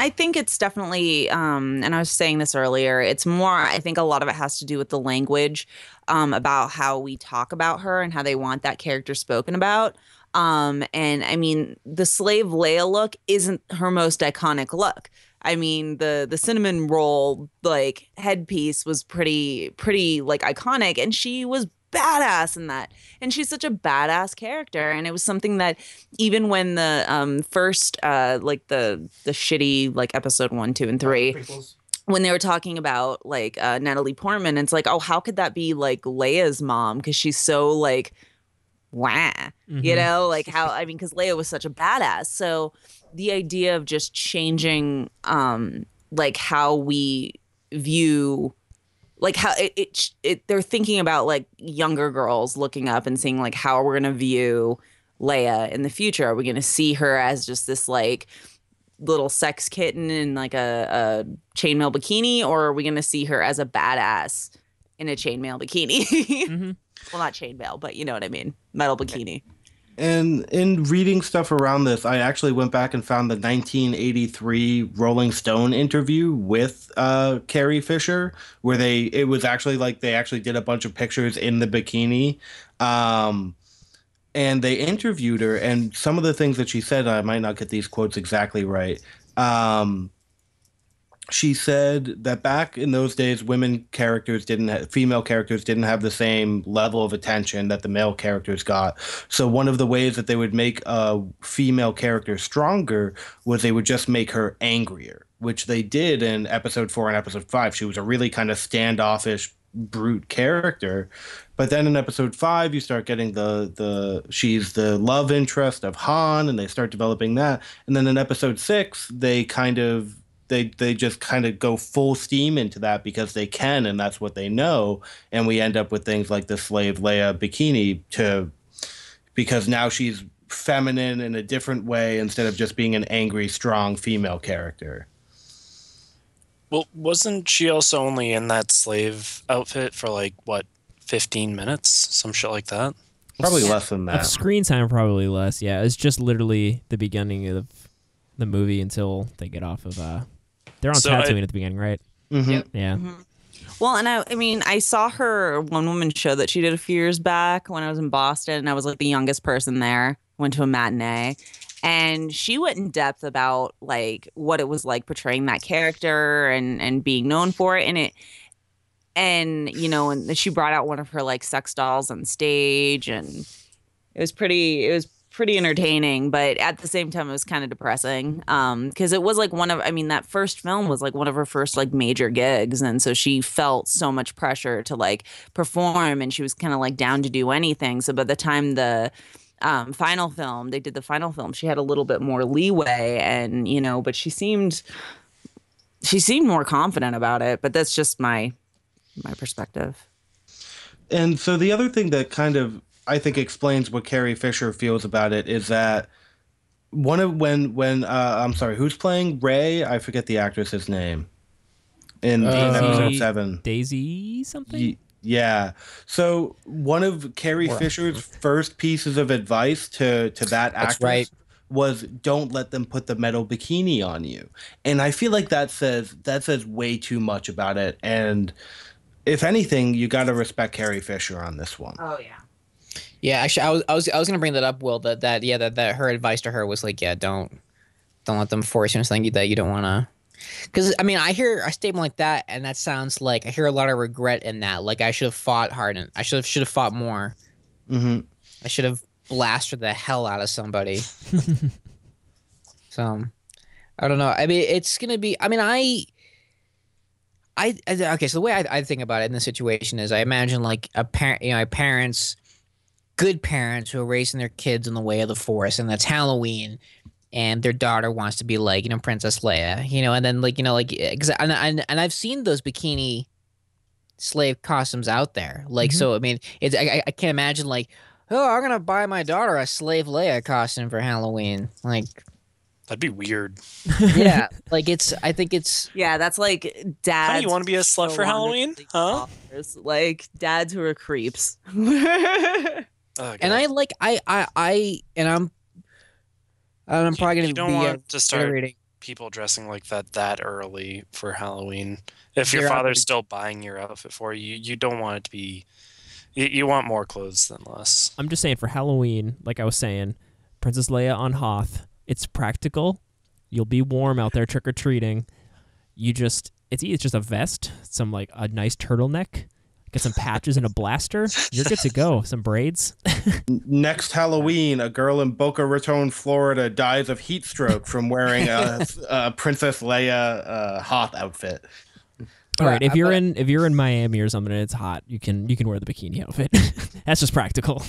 I think it's definitely, um, and I was saying this earlier, it's more, I think a lot of it has to do with the language um, about how we talk about her and how they want that character spoken about. Um, and I mean, the slave Leia look isn't her most iconic look. I mean, the the cinnamon roll like headpiece was pretty pretty like iconic, and she was badass in that. And she's such a badass character. And it was something that even when the um first uh like the the shitty like episode one, two, and three when they were talking about like uh, Natalie Portman, it's like, oh, how could that be like Leia's mom? Because she's so like, wah, you Mhm. know, like how I mean, because Leia was such a badass. So the idea of just changing, um, like how we view, like how it, it, it they're thinking about like younger girls looking up and seeing like how are we're gonna view Leia in the future. Are we gonna see her as just this like little sex kitten in like a, a chainmail bikini, or are we gonna see her as a badass in a chainmail bikini? Mhm. well, not chainmail, but you know what I mean, metal bikini. And in reading stuff around this, I actually went back and found the 1983 Rolling Stone interview with uh, Carrie Fisher, where they it was actually like they actually did a bunch of pictures in the bikini, um, and they interviewed her. And some of the things that she said, I might not get these quotes exactly right. Um, she said that back in those days, women characters didn't, have, female characters didn't have the same level of attention that the male characters got. So one of the ways that they would make a female character stronger was they would just make her angrier, which they did in episode four and episode five. She was a really kind of standoffish, brute character. But then in episode five, you start getting the the she's the love interest of Han, and they start developing that. And then in episode six, they kind of they they just kind of go full steam into that because they can and that's what they know and we end up with things like the slave Leia bikini to because now she's feminine in a different way instead of just being an angry strong female character Well, wasn't she also only in that slave outfit for like what, fifteen minutes, some shit like that? probably less than Of that screen time, probably less. Yeah, it's just literally the beginning of the movie until they get off of. uh They're on So I- at the beginning, right? Mhm. Yep. Yeah. Well, and I, I mean, I saw her one woman show that she did a few years back when I was in Boston, and I was like the youngest person there. Went to a matinee, and she went in depth about like what it was like portraying that character and and being known for it, and it, and you know, and she brought out one of her like sex dolls on stage, and it was pretty. It was pretty entertaining, but at the same time, it was kind of depressing. Um, because it was like one of, I mean, that first film was like one of her first like major gigs, and so she felt so much pressure to like perform, and she was kind of like down to do anything. So by the time the um, final film, they did the final film, she had a little bit more leeway, and you know, but she seemed, she seemed more confident about it. But that's just my my perspective. and so the other thing that kind of I think explains what Carrie Fisher feels about it is that one of when when uh, I'm sorry, who's playing Rey? I forget the actress's name in, in Uh, episode seven. Daisy something. Y- yeah. So one of Carrie Right. Fisher's first pieces of advice to to that actress right. was don't let them put the metal bikini on you. And I feel like that says that says way too much about it. And if anything, you got to respect Carrie Fisher on this one. Oh yeah. Yeah, actually, I was I was I was gonna bring that up, Will. That that yeah, that, that her advice to her was like, yeah, don't don't let them force you into something that you don't want to. Because I mean, I hear a statement like that, and that sounds like I hear a lot of regret in that. Like I should have fought harder. I should have should have fought more. hmm I should have blasted the hell out of somebody. so, I don't know. I mean, it's gonna be. I mean, I. I, I- okay, so the way I, I think about it in this situation is, I imagine like a parent, you know, parents, good parents who are raising their kids in the way of the force, and that's Halloween, and their daughter wants to be like, you know, Princess Leia, you know, and then like, you know, like, cause, and, and and I've seen those bikini slave costumes out there, like, Mhm. so I mean, it's I, I- I can't imagine like, oh, I'm gonna buy my daughter a slave Leia costume for Halloween, like, That'd be weird. yeah, like it's, I think it's. Yeah, that's like dads. How do you want to be a slut who for Halloween? Huh? fathers, Like dads who are creeps. Oh, and I like I I I and I'm and I'm You- probably gonna you don't be want to start reiterating people dressing like that that early for Halloween. If your They're father's still buying your outfit for you, you don't want it to be. You, you want more clothes than less. I'm just saying for Halloween, like I was saying, Princess Leia on Hoth. It's practical. You'll be warm out there trick or treating. You just it's it's just a vest, some like a nice turtleneck, get some patches and a blaster. You're good to go. Some braids. Next Halloween, a girl in Boca Raton, Florida, dies of heat stroke from wearing a, a Princess Leia uh, Hoth outfit. All right, if you're in if you're in Miami or something and it's hot, you can you can wear the bikini outfit. That's just practical.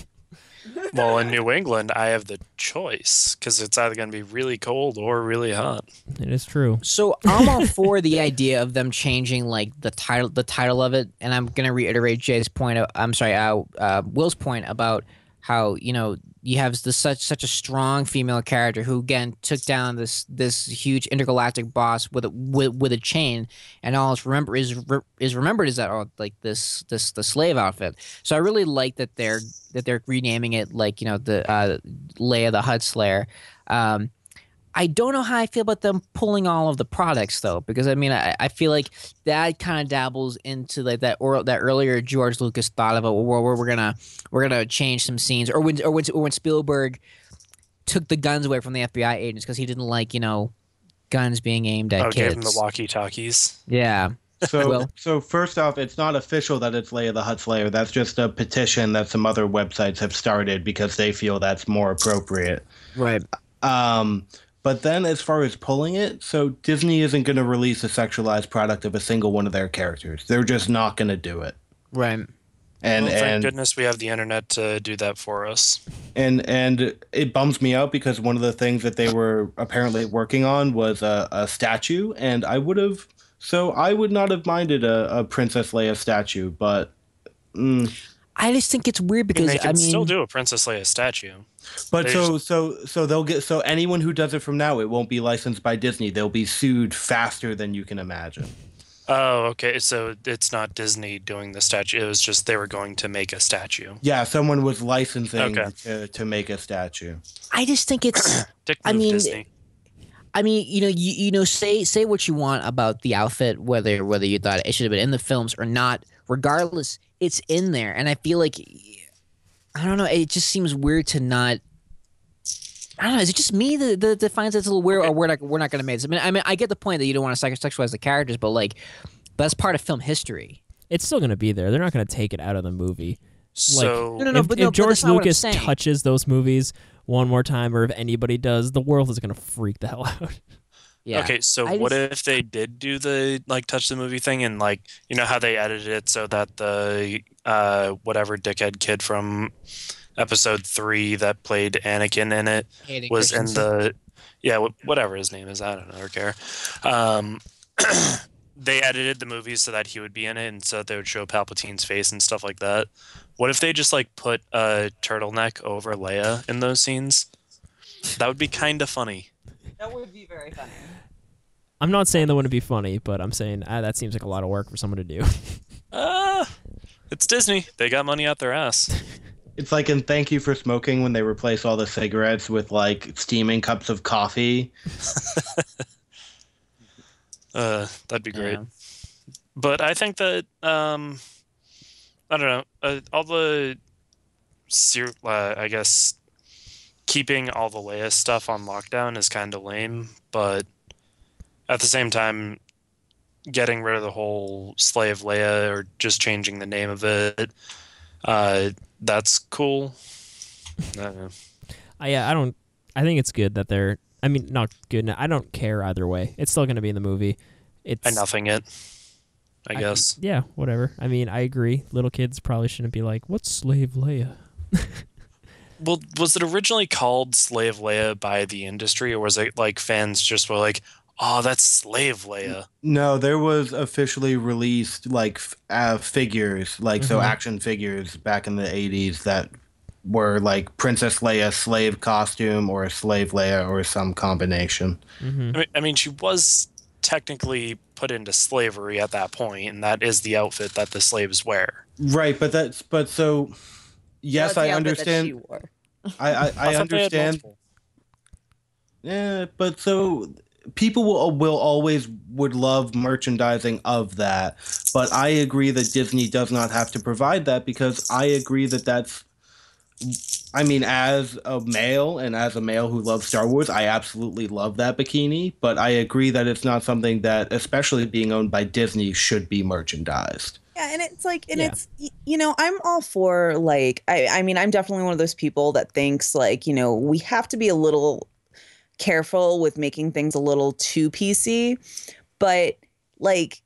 Well, in New England, I have the choice because it's either going to be really cold or really hot. It is true. So I'm all for the idea of them changing like the title, the title of it, and I'm gonna reiterate Jay's point. Of, I'm sorry, uh, uh, Will's point about how you know you have such such a strong female character who again took down this this huge intergalactic boss with a with, with a chain, and all is remember is re- is remembered is that oh like this this the slave outfit. So I really like that they're that they're renaming it like you know the uh, Leia the Hutt Slayer. Um, I don't know how I feel about them pulling all of the products though, because I mean, I, I feel like that kind of dabbles into like that or that earlier George Lucas thought about a where, where we're gonna we're gonna change some scenes, or when or when, or when Spielberg took the guns away from the FBI agents because he didn't like you know guns being aimed at Oh, gave them the walkie talkies. yeah, So, Well- so first off, it's not official that it's Leia the Hutt Slayer. That's just a petition that some other websites have started because they feel that's more appropriate. right. Um, but then, as far as pulling it, so Disney isn't going to release a sexualized product of a single one of their characters. They're just not going to do it. Right. And well, thank and goodness we have the internet to do that for us. and and it bums me out because one of the things that they were apparently working on was a, a statue, and I would have. So I would not have minded a, a Princess Leia statue, but. Mm, I just think it's weird I mean, because they I mean, still do a Princess Leia statue. But They so so so they'll get so anyone who does it from now it won't be licensed by Disney. They'll be sued faster than you can imagine. Oh, okay. So it's not Disney doing the statue. It was just they were going to make a statue. Yeah, someone was licensing Okay. to, to make a statue. I just think it's. Dick I mean, Disney. I mean, you know, you, you know, say say what you want about the outfit, whether whether you thought it should have been in the films or not. Regardless, it's in there, and I feel like I don't know. It just seems weird to not. I don't know. Is it just me that, that, that finds it's a little weird, or we're not we're not going to make this? I mean, I mean, I get the point that you don't want to sex- sexualize the characters, but like, but that's part of film history. It's still gonna be there. They're not gonna take it out of the movie. So No, no, no, if, but no, but George that's not what I'm Lucas touches those movies one more time, or if anybody does, the world is gonna freak the hell out. Yeah. Okay, so I what just- if they did do the like touch the movie thing and like you know how they edited it so that the uh whatever dickhead kid from episode three that played Anakin in it Hayden was in the yeah whatever his name is I don't know I care. Um, they edited the movie so that he would be in it and so that they would show Palpatine's face and stuff like that. What if they just like put a turtleneck over Leia in those scenes? That would be kind of funny. That would be very funny. I'm not saying that wouldn't be funny, but I'm saying ah, that seems like a lot of work for someone to do. Ah, it's Disney. They got money out their ass. It's like in Thank You for Smoking when they replace all the cigarettes with like steaming cups of coffee. Uh, that'd be great. Yeah. But I think that um, I don't know. Uh, all the, ser- uh, I guess, keeping all the Leia stuff on lockdown is kind of lame. But at the same time, getting rid of the whole slave Leia or just changing the name of it, uh, that's cool. I don't know. I yeah, I don't. I think it's good that they're. I mean, not good. I don't care either way. It's still gonna be in the movie. It's I nothing it. I I- guess. Yeah, whatever. I mean, I agree. Little kids probably shouldn't be like, "What's slave Leia?" Well, was it originally called Slave Leia by the industry, or was it like fans just were like, "Oh, that's Slave Leia"? No, there was officially released like uh, figures, like so Mhm. action figures back in the 80s that were like Princess Leia slave costume or a slave Leia or some combination. hmm I mean, I mean, she was technically put into slavery at that point, and that is the outfit that the slaves wear. Right, but that's but so yes, I outfit that she understand. I I, I thought they had understand. Yeah, but so people will will always would love merchandising of that, but I agree that Disney does not have to provide that because I agree that that's. I mean, as a male and as a male who loves Star Wars, I absolutely love that bikini. But I agree that it's not something that, especially being owned by Disney, should be merchandised. Yeah, and it's like, and Yeah. it's you know, I'm all for like, I, I mean, I'm definitely one of those people that thinks like, you know, we have to be a little careful with making things a little too PC, but like,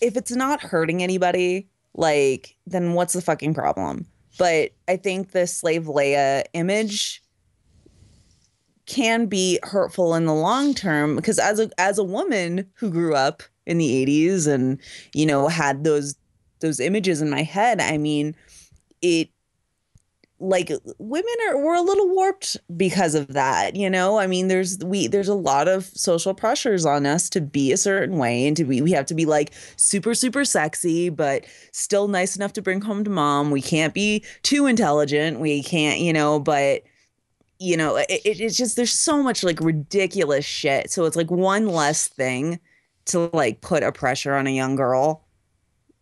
if it's not hurting anybody, like, then what's the fucking problem? But I think the slave Leia image can be hurtful in the long term because as a as a woman who grew up in the 80s and you know had those those images in my head. I mean it like women are we're a little warped because of that you know? I mean there's we there's a lot of social pressures on us to be a certain way and to be we have to be like super super sexy but still nice enough to bring home to mom. We can't be too intelligent. We can't you know but you know it, it- it's just there's so much like ridiculous shit. So it's like one less thing to like put a pressure on a young girl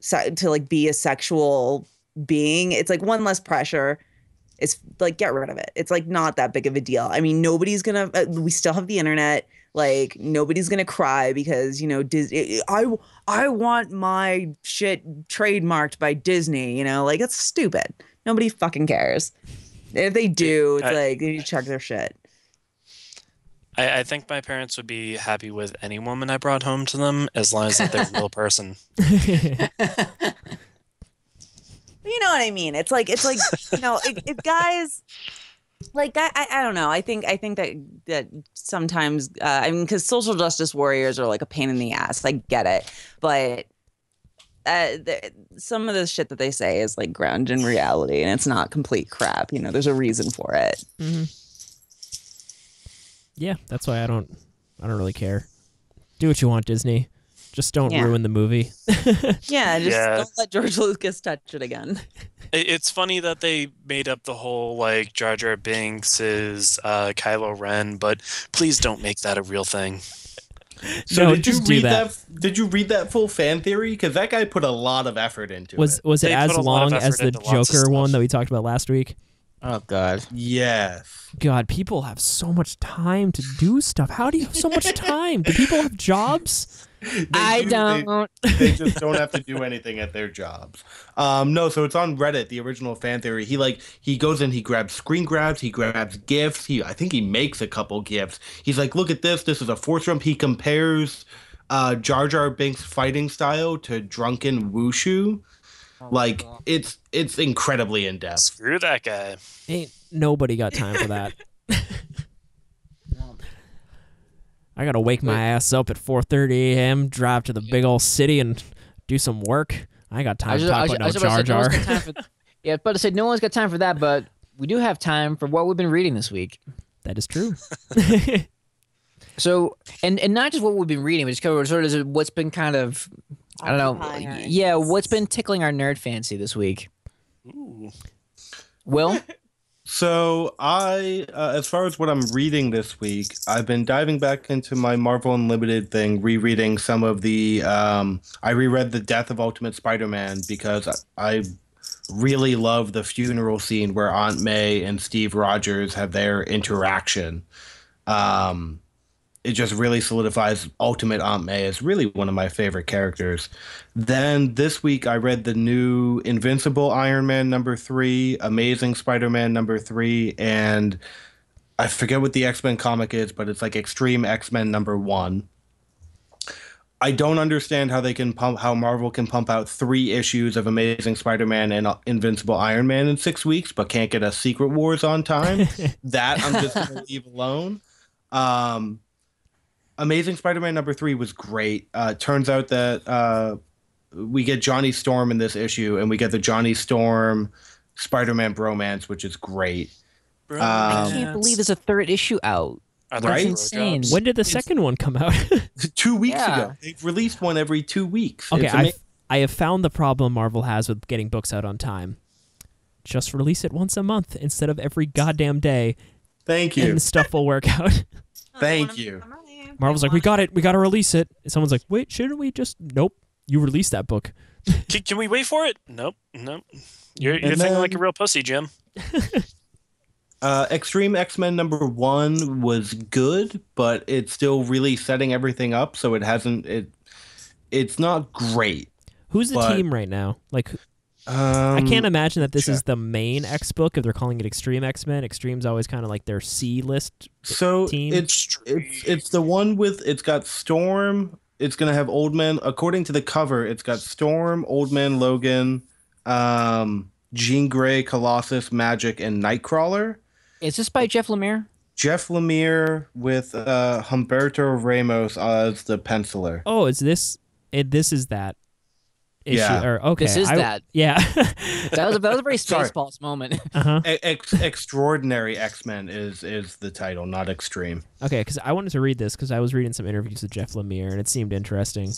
so, to like be a sexual being it's like one less pressure. It's like get rid of it. It's like not that big of a deal. I mean nobody's gonna uh, we still have the internet. Like nobody's gonna cry because you know Dis- i i want my shit trademarked by disney you know? Like it's stupid. Nobody fucking cares. If they do it's I- like they need to check their shit I, I think my parents would be happy with any woman I brought home to them as long as they're a real person. you know what I mean? It's like it's like you know, if, if guys like I, I I don't know. I think I think that that sometimes uh, I mean because social justice warriors are like a pain in the ass. I get it, but uh, the, some of the shit that they say is like grounded in reality, and it's not complete crap. You know, there's a reason for it. Yeah, that's why I don't I don't really care. Do what you want, Disney. Just don't Yeah. ruin the movie. Yeah, just Yeah. don't let George Lucas touch it again. It's funny that they made up the whole like Jar Jar Binks is uh, Kylo Ren, but please don't make that a real thing. So No, did you read that. Did you read that full fan theory? Because that guy put a lot of effort into Was it. was was it They as put a lot of long as the into lots of Joker one that we talked about last week? Oh God. Yes. God, people have so much time to do stuff. How do you have so much time? Do people have jobs? They I do, don't. they just don't have to do anything at their jobs. Um, no, so it's on Reddit, the original fan theory. He like he goes in, he grabs screen grabs, he grabs gifts. He I think he makes a couple gifts. He's like, look at this. This is a force jump. He compares uh, Jar Jar Binks' fighting style to drunken wushu. Oh like it's it's incredibly in depth. Screw that guy. Ain't nobody got time for that. I gotta wake my ass up at 4:30 a.m., drive to the big old city, and do some work. I ain't got time I was to just- I talk was- about no was about Jar say, no Jar. for- Yeah, but I said no one's got time for that, but we do have time for what we've been reading this week. that is true. So, and and not just what we've been reading, but just kind of sort of what's been kind of, I don't know, Occupying our yeah, what's interests. been tickling our nerd fancy this week. Ooh. Will, So I, uh, as far as what I'm reading this week, I've been diving back into my Marvel Unlimited thing, rereading some of the. Um, I reread the Death of Ultimate Spider-Man because I, I really love the funeral scene where Aunt May and Steve Rogers have their interaction. Um, it just really solidifies Ultimate Aunt May as really one of my favorite characters. Then this week I read the new Invincible Iron Man number three, Amazing Spider Man number three, and I forget what the X Men comic is, but it's like Extreme X Men number one. I don't understand how they can pump how Marvel can pump out three issues of Amazing Spider-Man and Invincible Iron Man in six weeks, but can't get a Secret Wars on time. that I'm just gonna leave alone. Um, Amazing Spider-Man number three was great. Uh, turns out that uh, we get Johnny Storm in this issue, and we get the Johnny Storm Spider-Man bromance, which is great. Bro, I Um, can't believe there's a third issue out. Are there right? blowjobs? Insane. when did the second one come out? Two weeks Yeah. ago, they've released one every two weeks. okay, ama- I I have found the problem Marvel has with getting books out on time. Just release it once a month instead of every goddamn day, Thank you. and stuff will work out. Thank you. Marvel's like, we got it, we got to release it. And someone's like, wait, shouldn't we just? Nope, you released that book. Can, can we wait for it? Nope, nope. You're, you're And thinking like a real pussy, Jim. Uh, Extreme X Men number one was good, but it's still really setting everything up, so it hasn't. It it's not great. Who's the But- team right now? Like, Um, I can't imagine that this is the main X book if they're calling it Extreme X Men. Extreme's always kind of like their C list. So team. it's it's it's the one with it's got Storm. It's gonna have Old Man. According to the cover, it's got Storm, Old Man Logan, um, Jean Grey, Colossus, Magik, and Nightcrawler. Is this by Jeff Lemire? Jeff Lemire with uh, Humberto Ramos as the penciler. Oh, is this? It, this is that. Issue, Yeah. Or okay, This is I- that. Yeah. That was a, that was a very Sorry. Spaceballs moment. uh-huh. Ex- Extraordinary X Men is is the title, not Extreme. Okay, because I wanted to read this because I was reading some interviews with Jeff Lemire and it seemed interesting.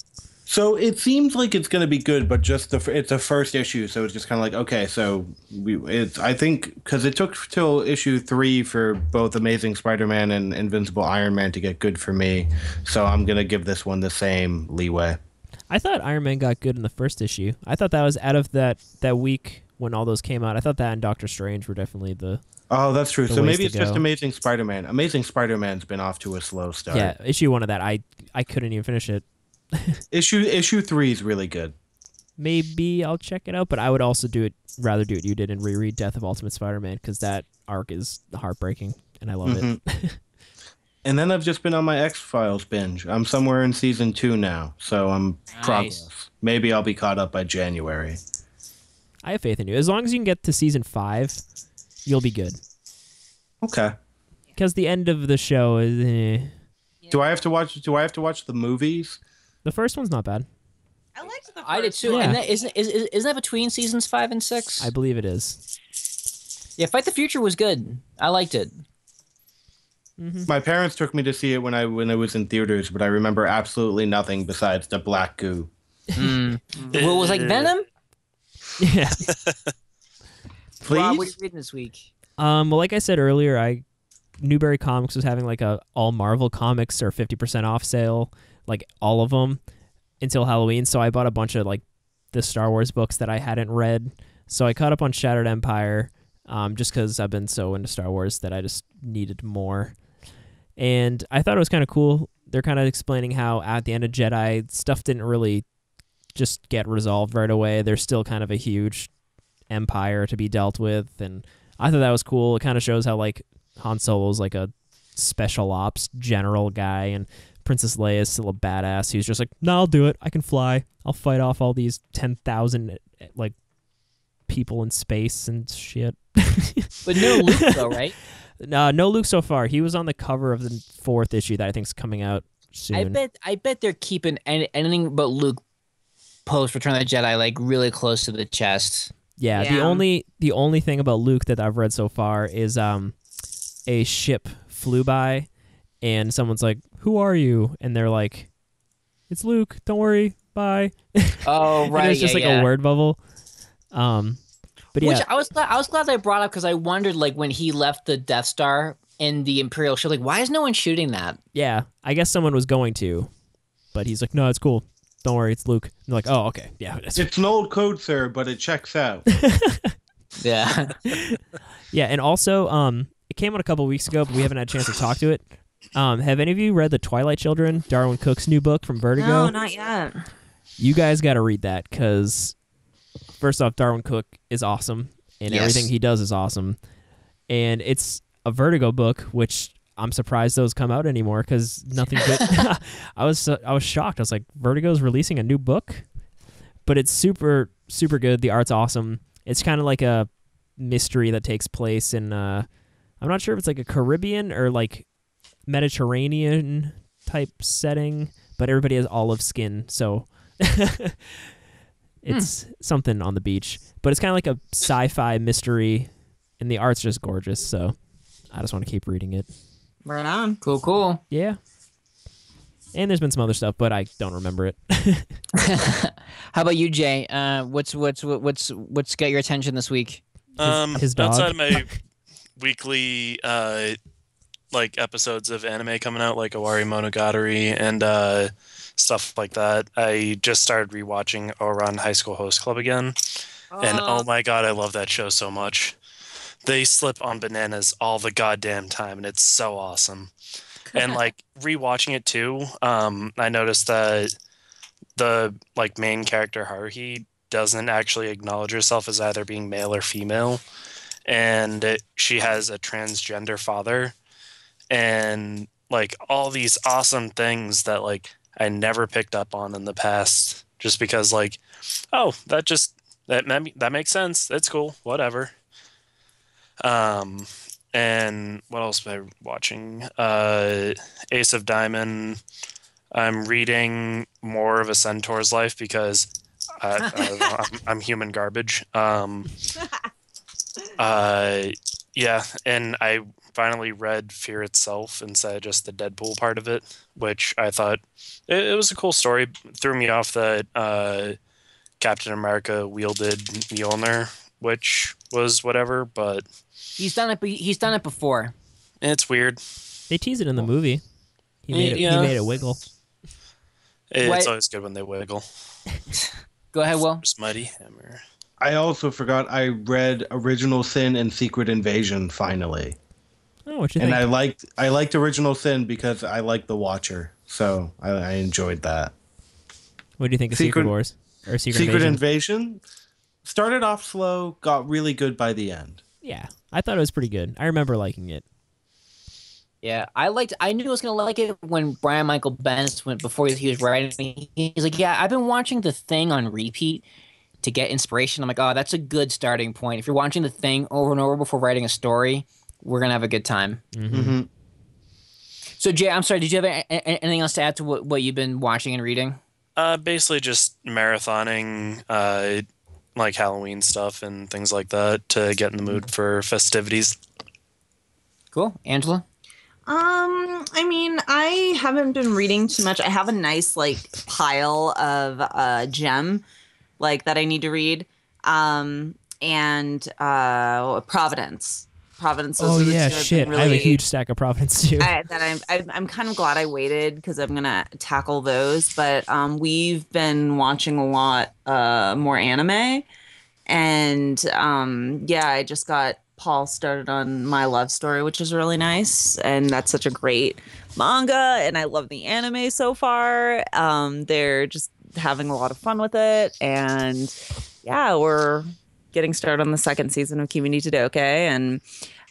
So it seems like it's going to be good, but just the it's a first issue, so it's just kind of like okay, so we it's I think because it took till issue three for both Amazing Spider-Man and Invincible Iron Man to get good for me, so I'm gonna give this one the same leeway. I thought Iron Man got good in the first issue. I thought that was out of that that week when all those came out. I thought that and Doctor Strange were definitely the Oh, that's true. So maybe it's just. Amazing Spider-Man. Amazing Spider-Man's been off to a slow start. yeah issue one of that. I I couldn't even finish it. Issue issue three is really good. Maybe I'll check it out, but I would also do it rather do what you did and reread Death of Ultimate Spider-Man because that arc is heartbreaking and I love it. Mm-hmm. And then I've just been on my X Files binge. I'm somewhere in season two now, so I'm Nice. progress. Maybe I'll be caught up by January. I have faith in you. As long as you can get to season five, you'll be good. Okay. Because the end of the show is eh. Do I have to watch? Do I have to watch the movies? the first one's not bad. I liked the First I did too. Yeah. And that isn't is, is, isn't that between seasons five and six? I believe it is. yeah, Fight the Future was good. I liked it. My parents took me to see it when I when it was in theaters, but I remember absolutely nothing besides the black goo. Mm. What was like Venom? Yeah. Please. Rob, what are you reading this week? Um, well, like I said earlier, I Newbury Comics was having like a all Marvel comics or fifty percent off sale, like all of them until Halloween. So I bought a bunch of like the Star Wars books that I hadn't read. So I caught up on Shattered Empire, um, just because I've been so into Star Wars that I just needed more. And I thought it was kind of cool. They're kind of explaining how at the end of Jedi, stuff didn't really just get resolved right away. There's still kind of a huge empire to be dealt with, and I thought that was cool. It kind of shows how like Han Solo's like a special ops general guy, and Princess Leia is still a badass who's just like, no, I'll do it. I can fly. I'll fight off all these ten thousand eh, like people in space and shit. But no Luke though, right? Uh, no Luke so far. He was on the cover of the fourth issue that I think is coming out soon. I bet I bet they're keeping any, anything but Luke post Return of the Jedi like really close to the chest. Yeah, the only the only thing about Luke that I've read so far is um a ship flew by and someone's like, "Who are you?" and they're like, "It's Luke. Don't worry. Bye." Oh and right, it's just yeah, like yeah. a word bubble. Um but yeah, Which I was glad I was glad they brought up because I wondered like when he left the Death Star in the Imperial ship, like why is no one shooting that? yeah, I guess someone was going to, but he's like, "No, it's cool. Don't worry, it's Luke." And they're like, "Oh, okay. Yeah, it's It's an old code, sir, but it checks out. Yeah. Yeah, and also, um, it came out a couple weeks ago, but we haven't had a chance to talk to it. Um, have any of you read the Twilight Children, Darwin Cooke's new book from Vertigo? No, not yet. You guys got to read that because, first off, Darwin Cooke is awesome, and Yes. everything he does is awesome, and it's a Vertigo book, which I'm surprised those come out anymore because nothing good. I was I was shocked. I was like, Vertigo's releasing a new book, but it's super super good. The art's awesome. It's kind of like a mystery that takes place in uh, I'm not sure if it's like a Caribbean or like Mediterranean type setting, but everybody has olive skin, so it's something on the beach. But it's kind of like a sci-fi mystery, and the art's just gorgeous. So I just want to keep reading it. Right on. cool, cool. Yeah. And there's been some other stuff, but I don't remember it. How about you, Jay? Uh, what's what's what's what's got your attention this week? Um, his dog. outside of my weekly uh, like episodes of anime coming out, like Owari Monogatari and uh, stuff like that. I just started rewatching Ouran High School Host Club again, and oh my god, I love that show so much. They slip on bananas all the goddamn time, and it's so awesome. and like rewatching it too, um, I noticed that the like main character Haruhi doesn't actually acknowledge herself as either being male or female, and it, she has a transgender father, and like all these awesome things that like I never picked up on in the past, just because like, oh, that just that that makes sense. That's cool. Whatever. Um, and what else am I watching? Uh, Ace of Diamond. I'm reading more of a Centaur's life because I, am human garbage. Um, uh, yeah, and I finally read Fear Itself instead of just the Deadpool part of it, which I thought it, it was a cool story. threw me off that uh, Captain America wielded Mjolnir, which was whatever, but he's done it. He's done it before. It's weird. They tease it in the movie. He made it. Yeah. He made it wiggle. It's what? always good when they wiggle. Go ahead, Will. Mighty Hammer. I also forgot I read Original Sin and Secret Invasion finally. Oh, what you and think? I liked I liked Original Sin because I liked The Watcher, so I, I enjoyed that. What do you think of Secret, Secret Wars or Secret, Secret Invasion? Invasion? Started off slow, got really good by the end. Yeah, I thought it was pretty good. I remember liking it. Yeah, I liked. I knew I was gonna like it when Brian Michael Bendis went before he was writing. He's like, "Yeah, I've been watching the thing on repeat to get inspiration." I'm like, "Oh, that's a good starting point. If you're watching the thing over and over before writing a story, we're gonna have a good time." Mm-hmm. Mm-hmm. So, Jay, I'm sorry. Did you have a- a- anything else to add to what, what you've been watching and reading? Uh, basically just marathoning, uh, like Halloween stuff and things like that to get in the mood for festivities. Cool, Angela. Um, I mean, I haven't been reading too much. I have a nice like pile of uh gem like that I need to read. Um and uh Providence. Providence. Oh yeah, shit! Really, I have a huge stack of Providence too. I, that I'm, I'm, I'm kind of glad I waited because I'm gonna tackle those. But um, we've been watching a lot uh more anime, and um, yeah, I just got Paul started on My Love Story, which is really nice. And that's such a great manga. And I love the anime so far. Um, they're just having a lot of fun with it. And yeah, we're getting started on the second season of Kimi ni Todoke. And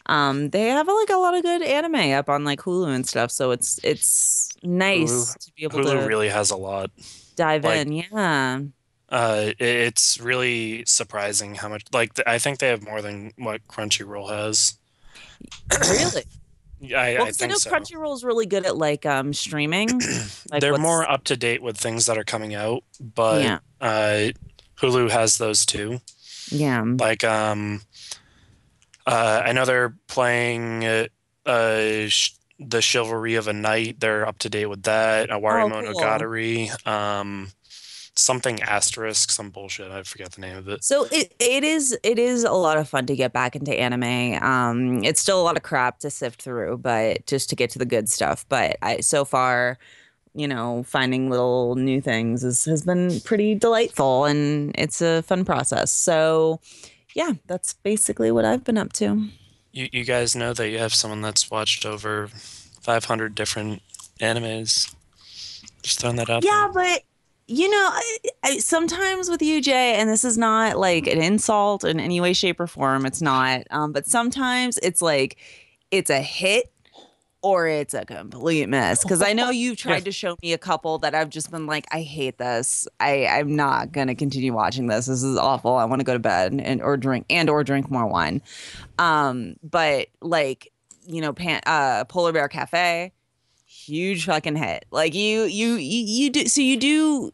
um, they have like a lot of good anime up on like Hulu and stuff. So it's it's nice Hulu, to be able Hulu to really has a lot. Dive like, in. Yeah. Uh, it's really surprising how much. Like, I think they have more than what Crunchyroll has. really? Yeah, I, well, I think I know so. Crunchyroll is really good at like um streaming. Like They're more up to date with things that are coming out, but yeah. uh, Hulu has those too. Yeah. Like um, uh, I know they're playing uh, uh sh- the Chivalry of a Knight. They're up to date with that. Owari oh, Monogatari. Cool. Um, something asterisk, some bullshit. I forget the name of it. So it it is it is a lot of fun to get back into anime. Um, it's still a lot of crap to sift through, but just to get to the good stuff. But I so far, you know, finding little new things is, has been pretty delightful, and it's a fun process. So, yeah, that's basically what I've been up to. You you guys know that you have someone that's watched over 500 different animes. Just throwing that out. Yeah, but you know, I, I, sometimes with you, Jay, and this is not like an insult in any way, shape, or form. It's not. Um, but sometimes it's like it's a hit or it's a complete mess. Because I know you've tried to show me a couple that I've just been like, I hate this. I I'm not gonna continue watching this. This is awful. I want to go to bed and or drink and or drink more wine. Um, but like you know, pan, uh, Polar Bear Cafe huge fucking hit. Like you, you, you, you do. So you do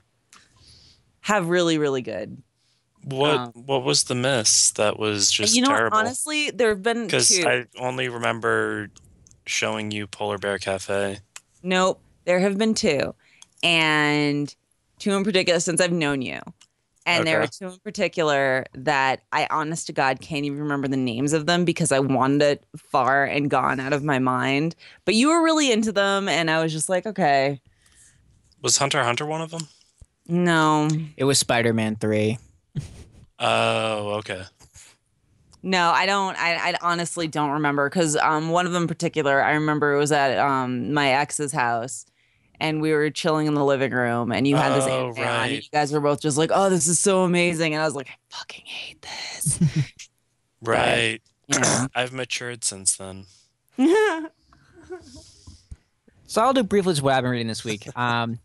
have really really good. What um, what was the miss that was just you know terrible? honestly there have been because I only remember showing you Polar Bear Cafe. Nope, there have been two, and two in particular since I've known you. And there are two in particular that I, honest to God, can't even remember the names of them because I wanted it far and gone out of my mind. But you were really into them, and I was just like, okay, Was Hunter Hunter one of them? no, It was Spider Man three. Oh, okay. No, I don't. I, I honestly don't remember because um, one of them in particular, I remember it was at um, my ex's house. And we were chilling in the living room, and you had this Oh, anime on, and you right. guys were both just like, "Oh, this is so amazing!" And I was like, "I fucking hate this." Right. Yeah. I've matured since then. So I'll do briefly just what I've been reading this week. Um,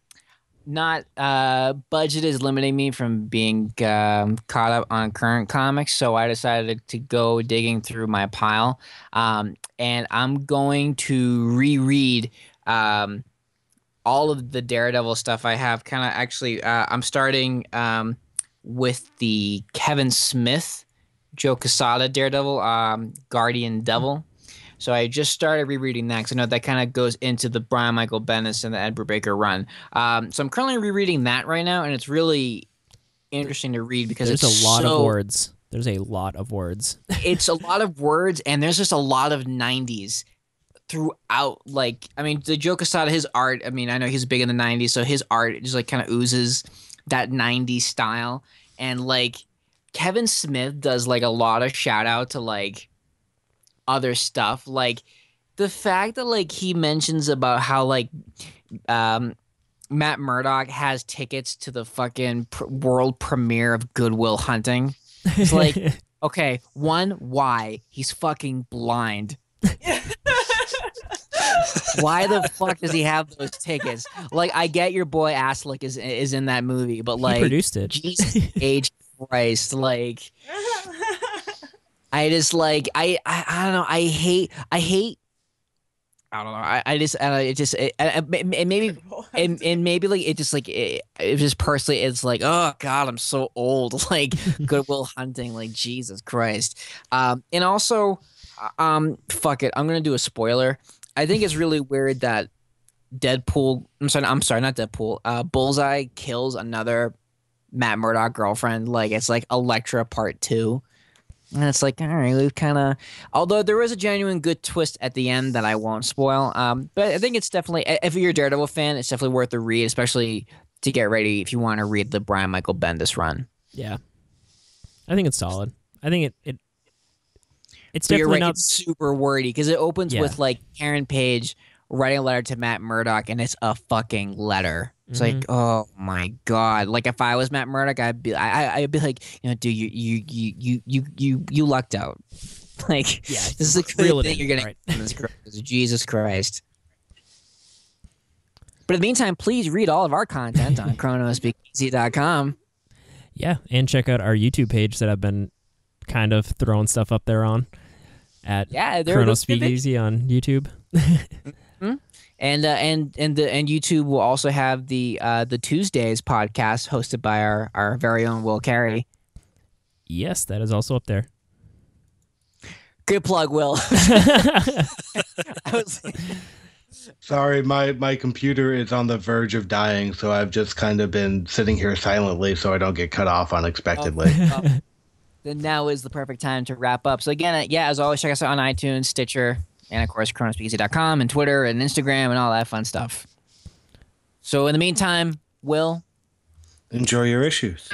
not uh, budget is limiting me from being um, caught up on current comics, so I decided to go digging through my pile, um, and I'm going to reread um, all of the Daredevil stuff I have. Kind of actually, uh, I'm starting um, with the Kevin Smith, Joe Quesada Daredevil, um, Guardian Devil. So I just started rereading that because I know that kind of goes into the Brian Michael Bendis and the Ed Brubaker run. Um, so I'm currently rereading that right now, and it's really interesting to read because There's it's a lot so, of words. There's a lot of words. It's a lot of words, and there's just a lot of '90s throughout. Like, I mean, the Joe Quesada, his art. I mean, I know he's big in the '90s, so his art just like kind of oozes that '90s style, and like Kevin Smith does like a lot of shout out to like other stuff like the fact that like he mentions about how like um Matt Murdock has tickets to the fucking pr- world premiere of Good Will Hunting. It's like, okay, one, why he's fucking blind. why the fuck does he have those tickets? Like, I get your boy Affleck is is in that movie, but he like, produced it. Jesus H Christ, like. I just like I, I I don't know I hate I hate I don't know I, I just uh, it just it, and and maybe and, and maybe like it just like it, it just personally it's like oh god I'm so old like Good Will Hunting like Jesus Christ. Um and also um fuck it I'm gonna do a spoiler. I think it's really weird that Deadpool I'm sorry I'm sorry not Deadpool uh Bullseye kills another Matt Murdock girlfriend. Like it's like Elektra part two and it's like, all right, we've kind of. Although there was a genuine good twist at the end that I won't spoil. Um, but I think it's definitely, if you're a Daredevil fan, it's definitely worth a read, especially to get ready if you want to read the Brian Michael Bendis run. Yeah, I think it's solid. I think it it it's But definitely right, not. it's super wordy because it opens Yeah. with like Karen Page writing a letter to Matt Murdock, and it's a fucking letter. It's like, Mhm. oh my god! Like if I was Matt Murdock, I'd be, I, I'd be like, you know, dude, you, you, you, you, you, you, you lucked out. Like, Yeah, this is a real good thing you're getting right. from this. Jesus Christ. But in the meantime, please read all of our content on chronospeakeasy.com. Yeah, and check out our YouTube page that I've been kind of throwing stuff up there on at Yeah, there Chrono Speak Easy on YouTube. and uh, and and the and YouTube will also have the uh, the Tuesdays podcast hosted by our our very own Will Carey. Yes, that is also up there. Good plug, Will. Was, Sorry, my my computer is on the verge of dying, so I've just kind of been sitting here silently so I don't get cut off unexpectedly. Oh, then now is the perfect time to wrap up. So again, uh, yeah, as always, check us out on iTunes, Stitcher, and of course, chronospeakeasy.com and Twitter and Instagram and all that fun stuff. So in the meantime, Will, Enjoy your issues.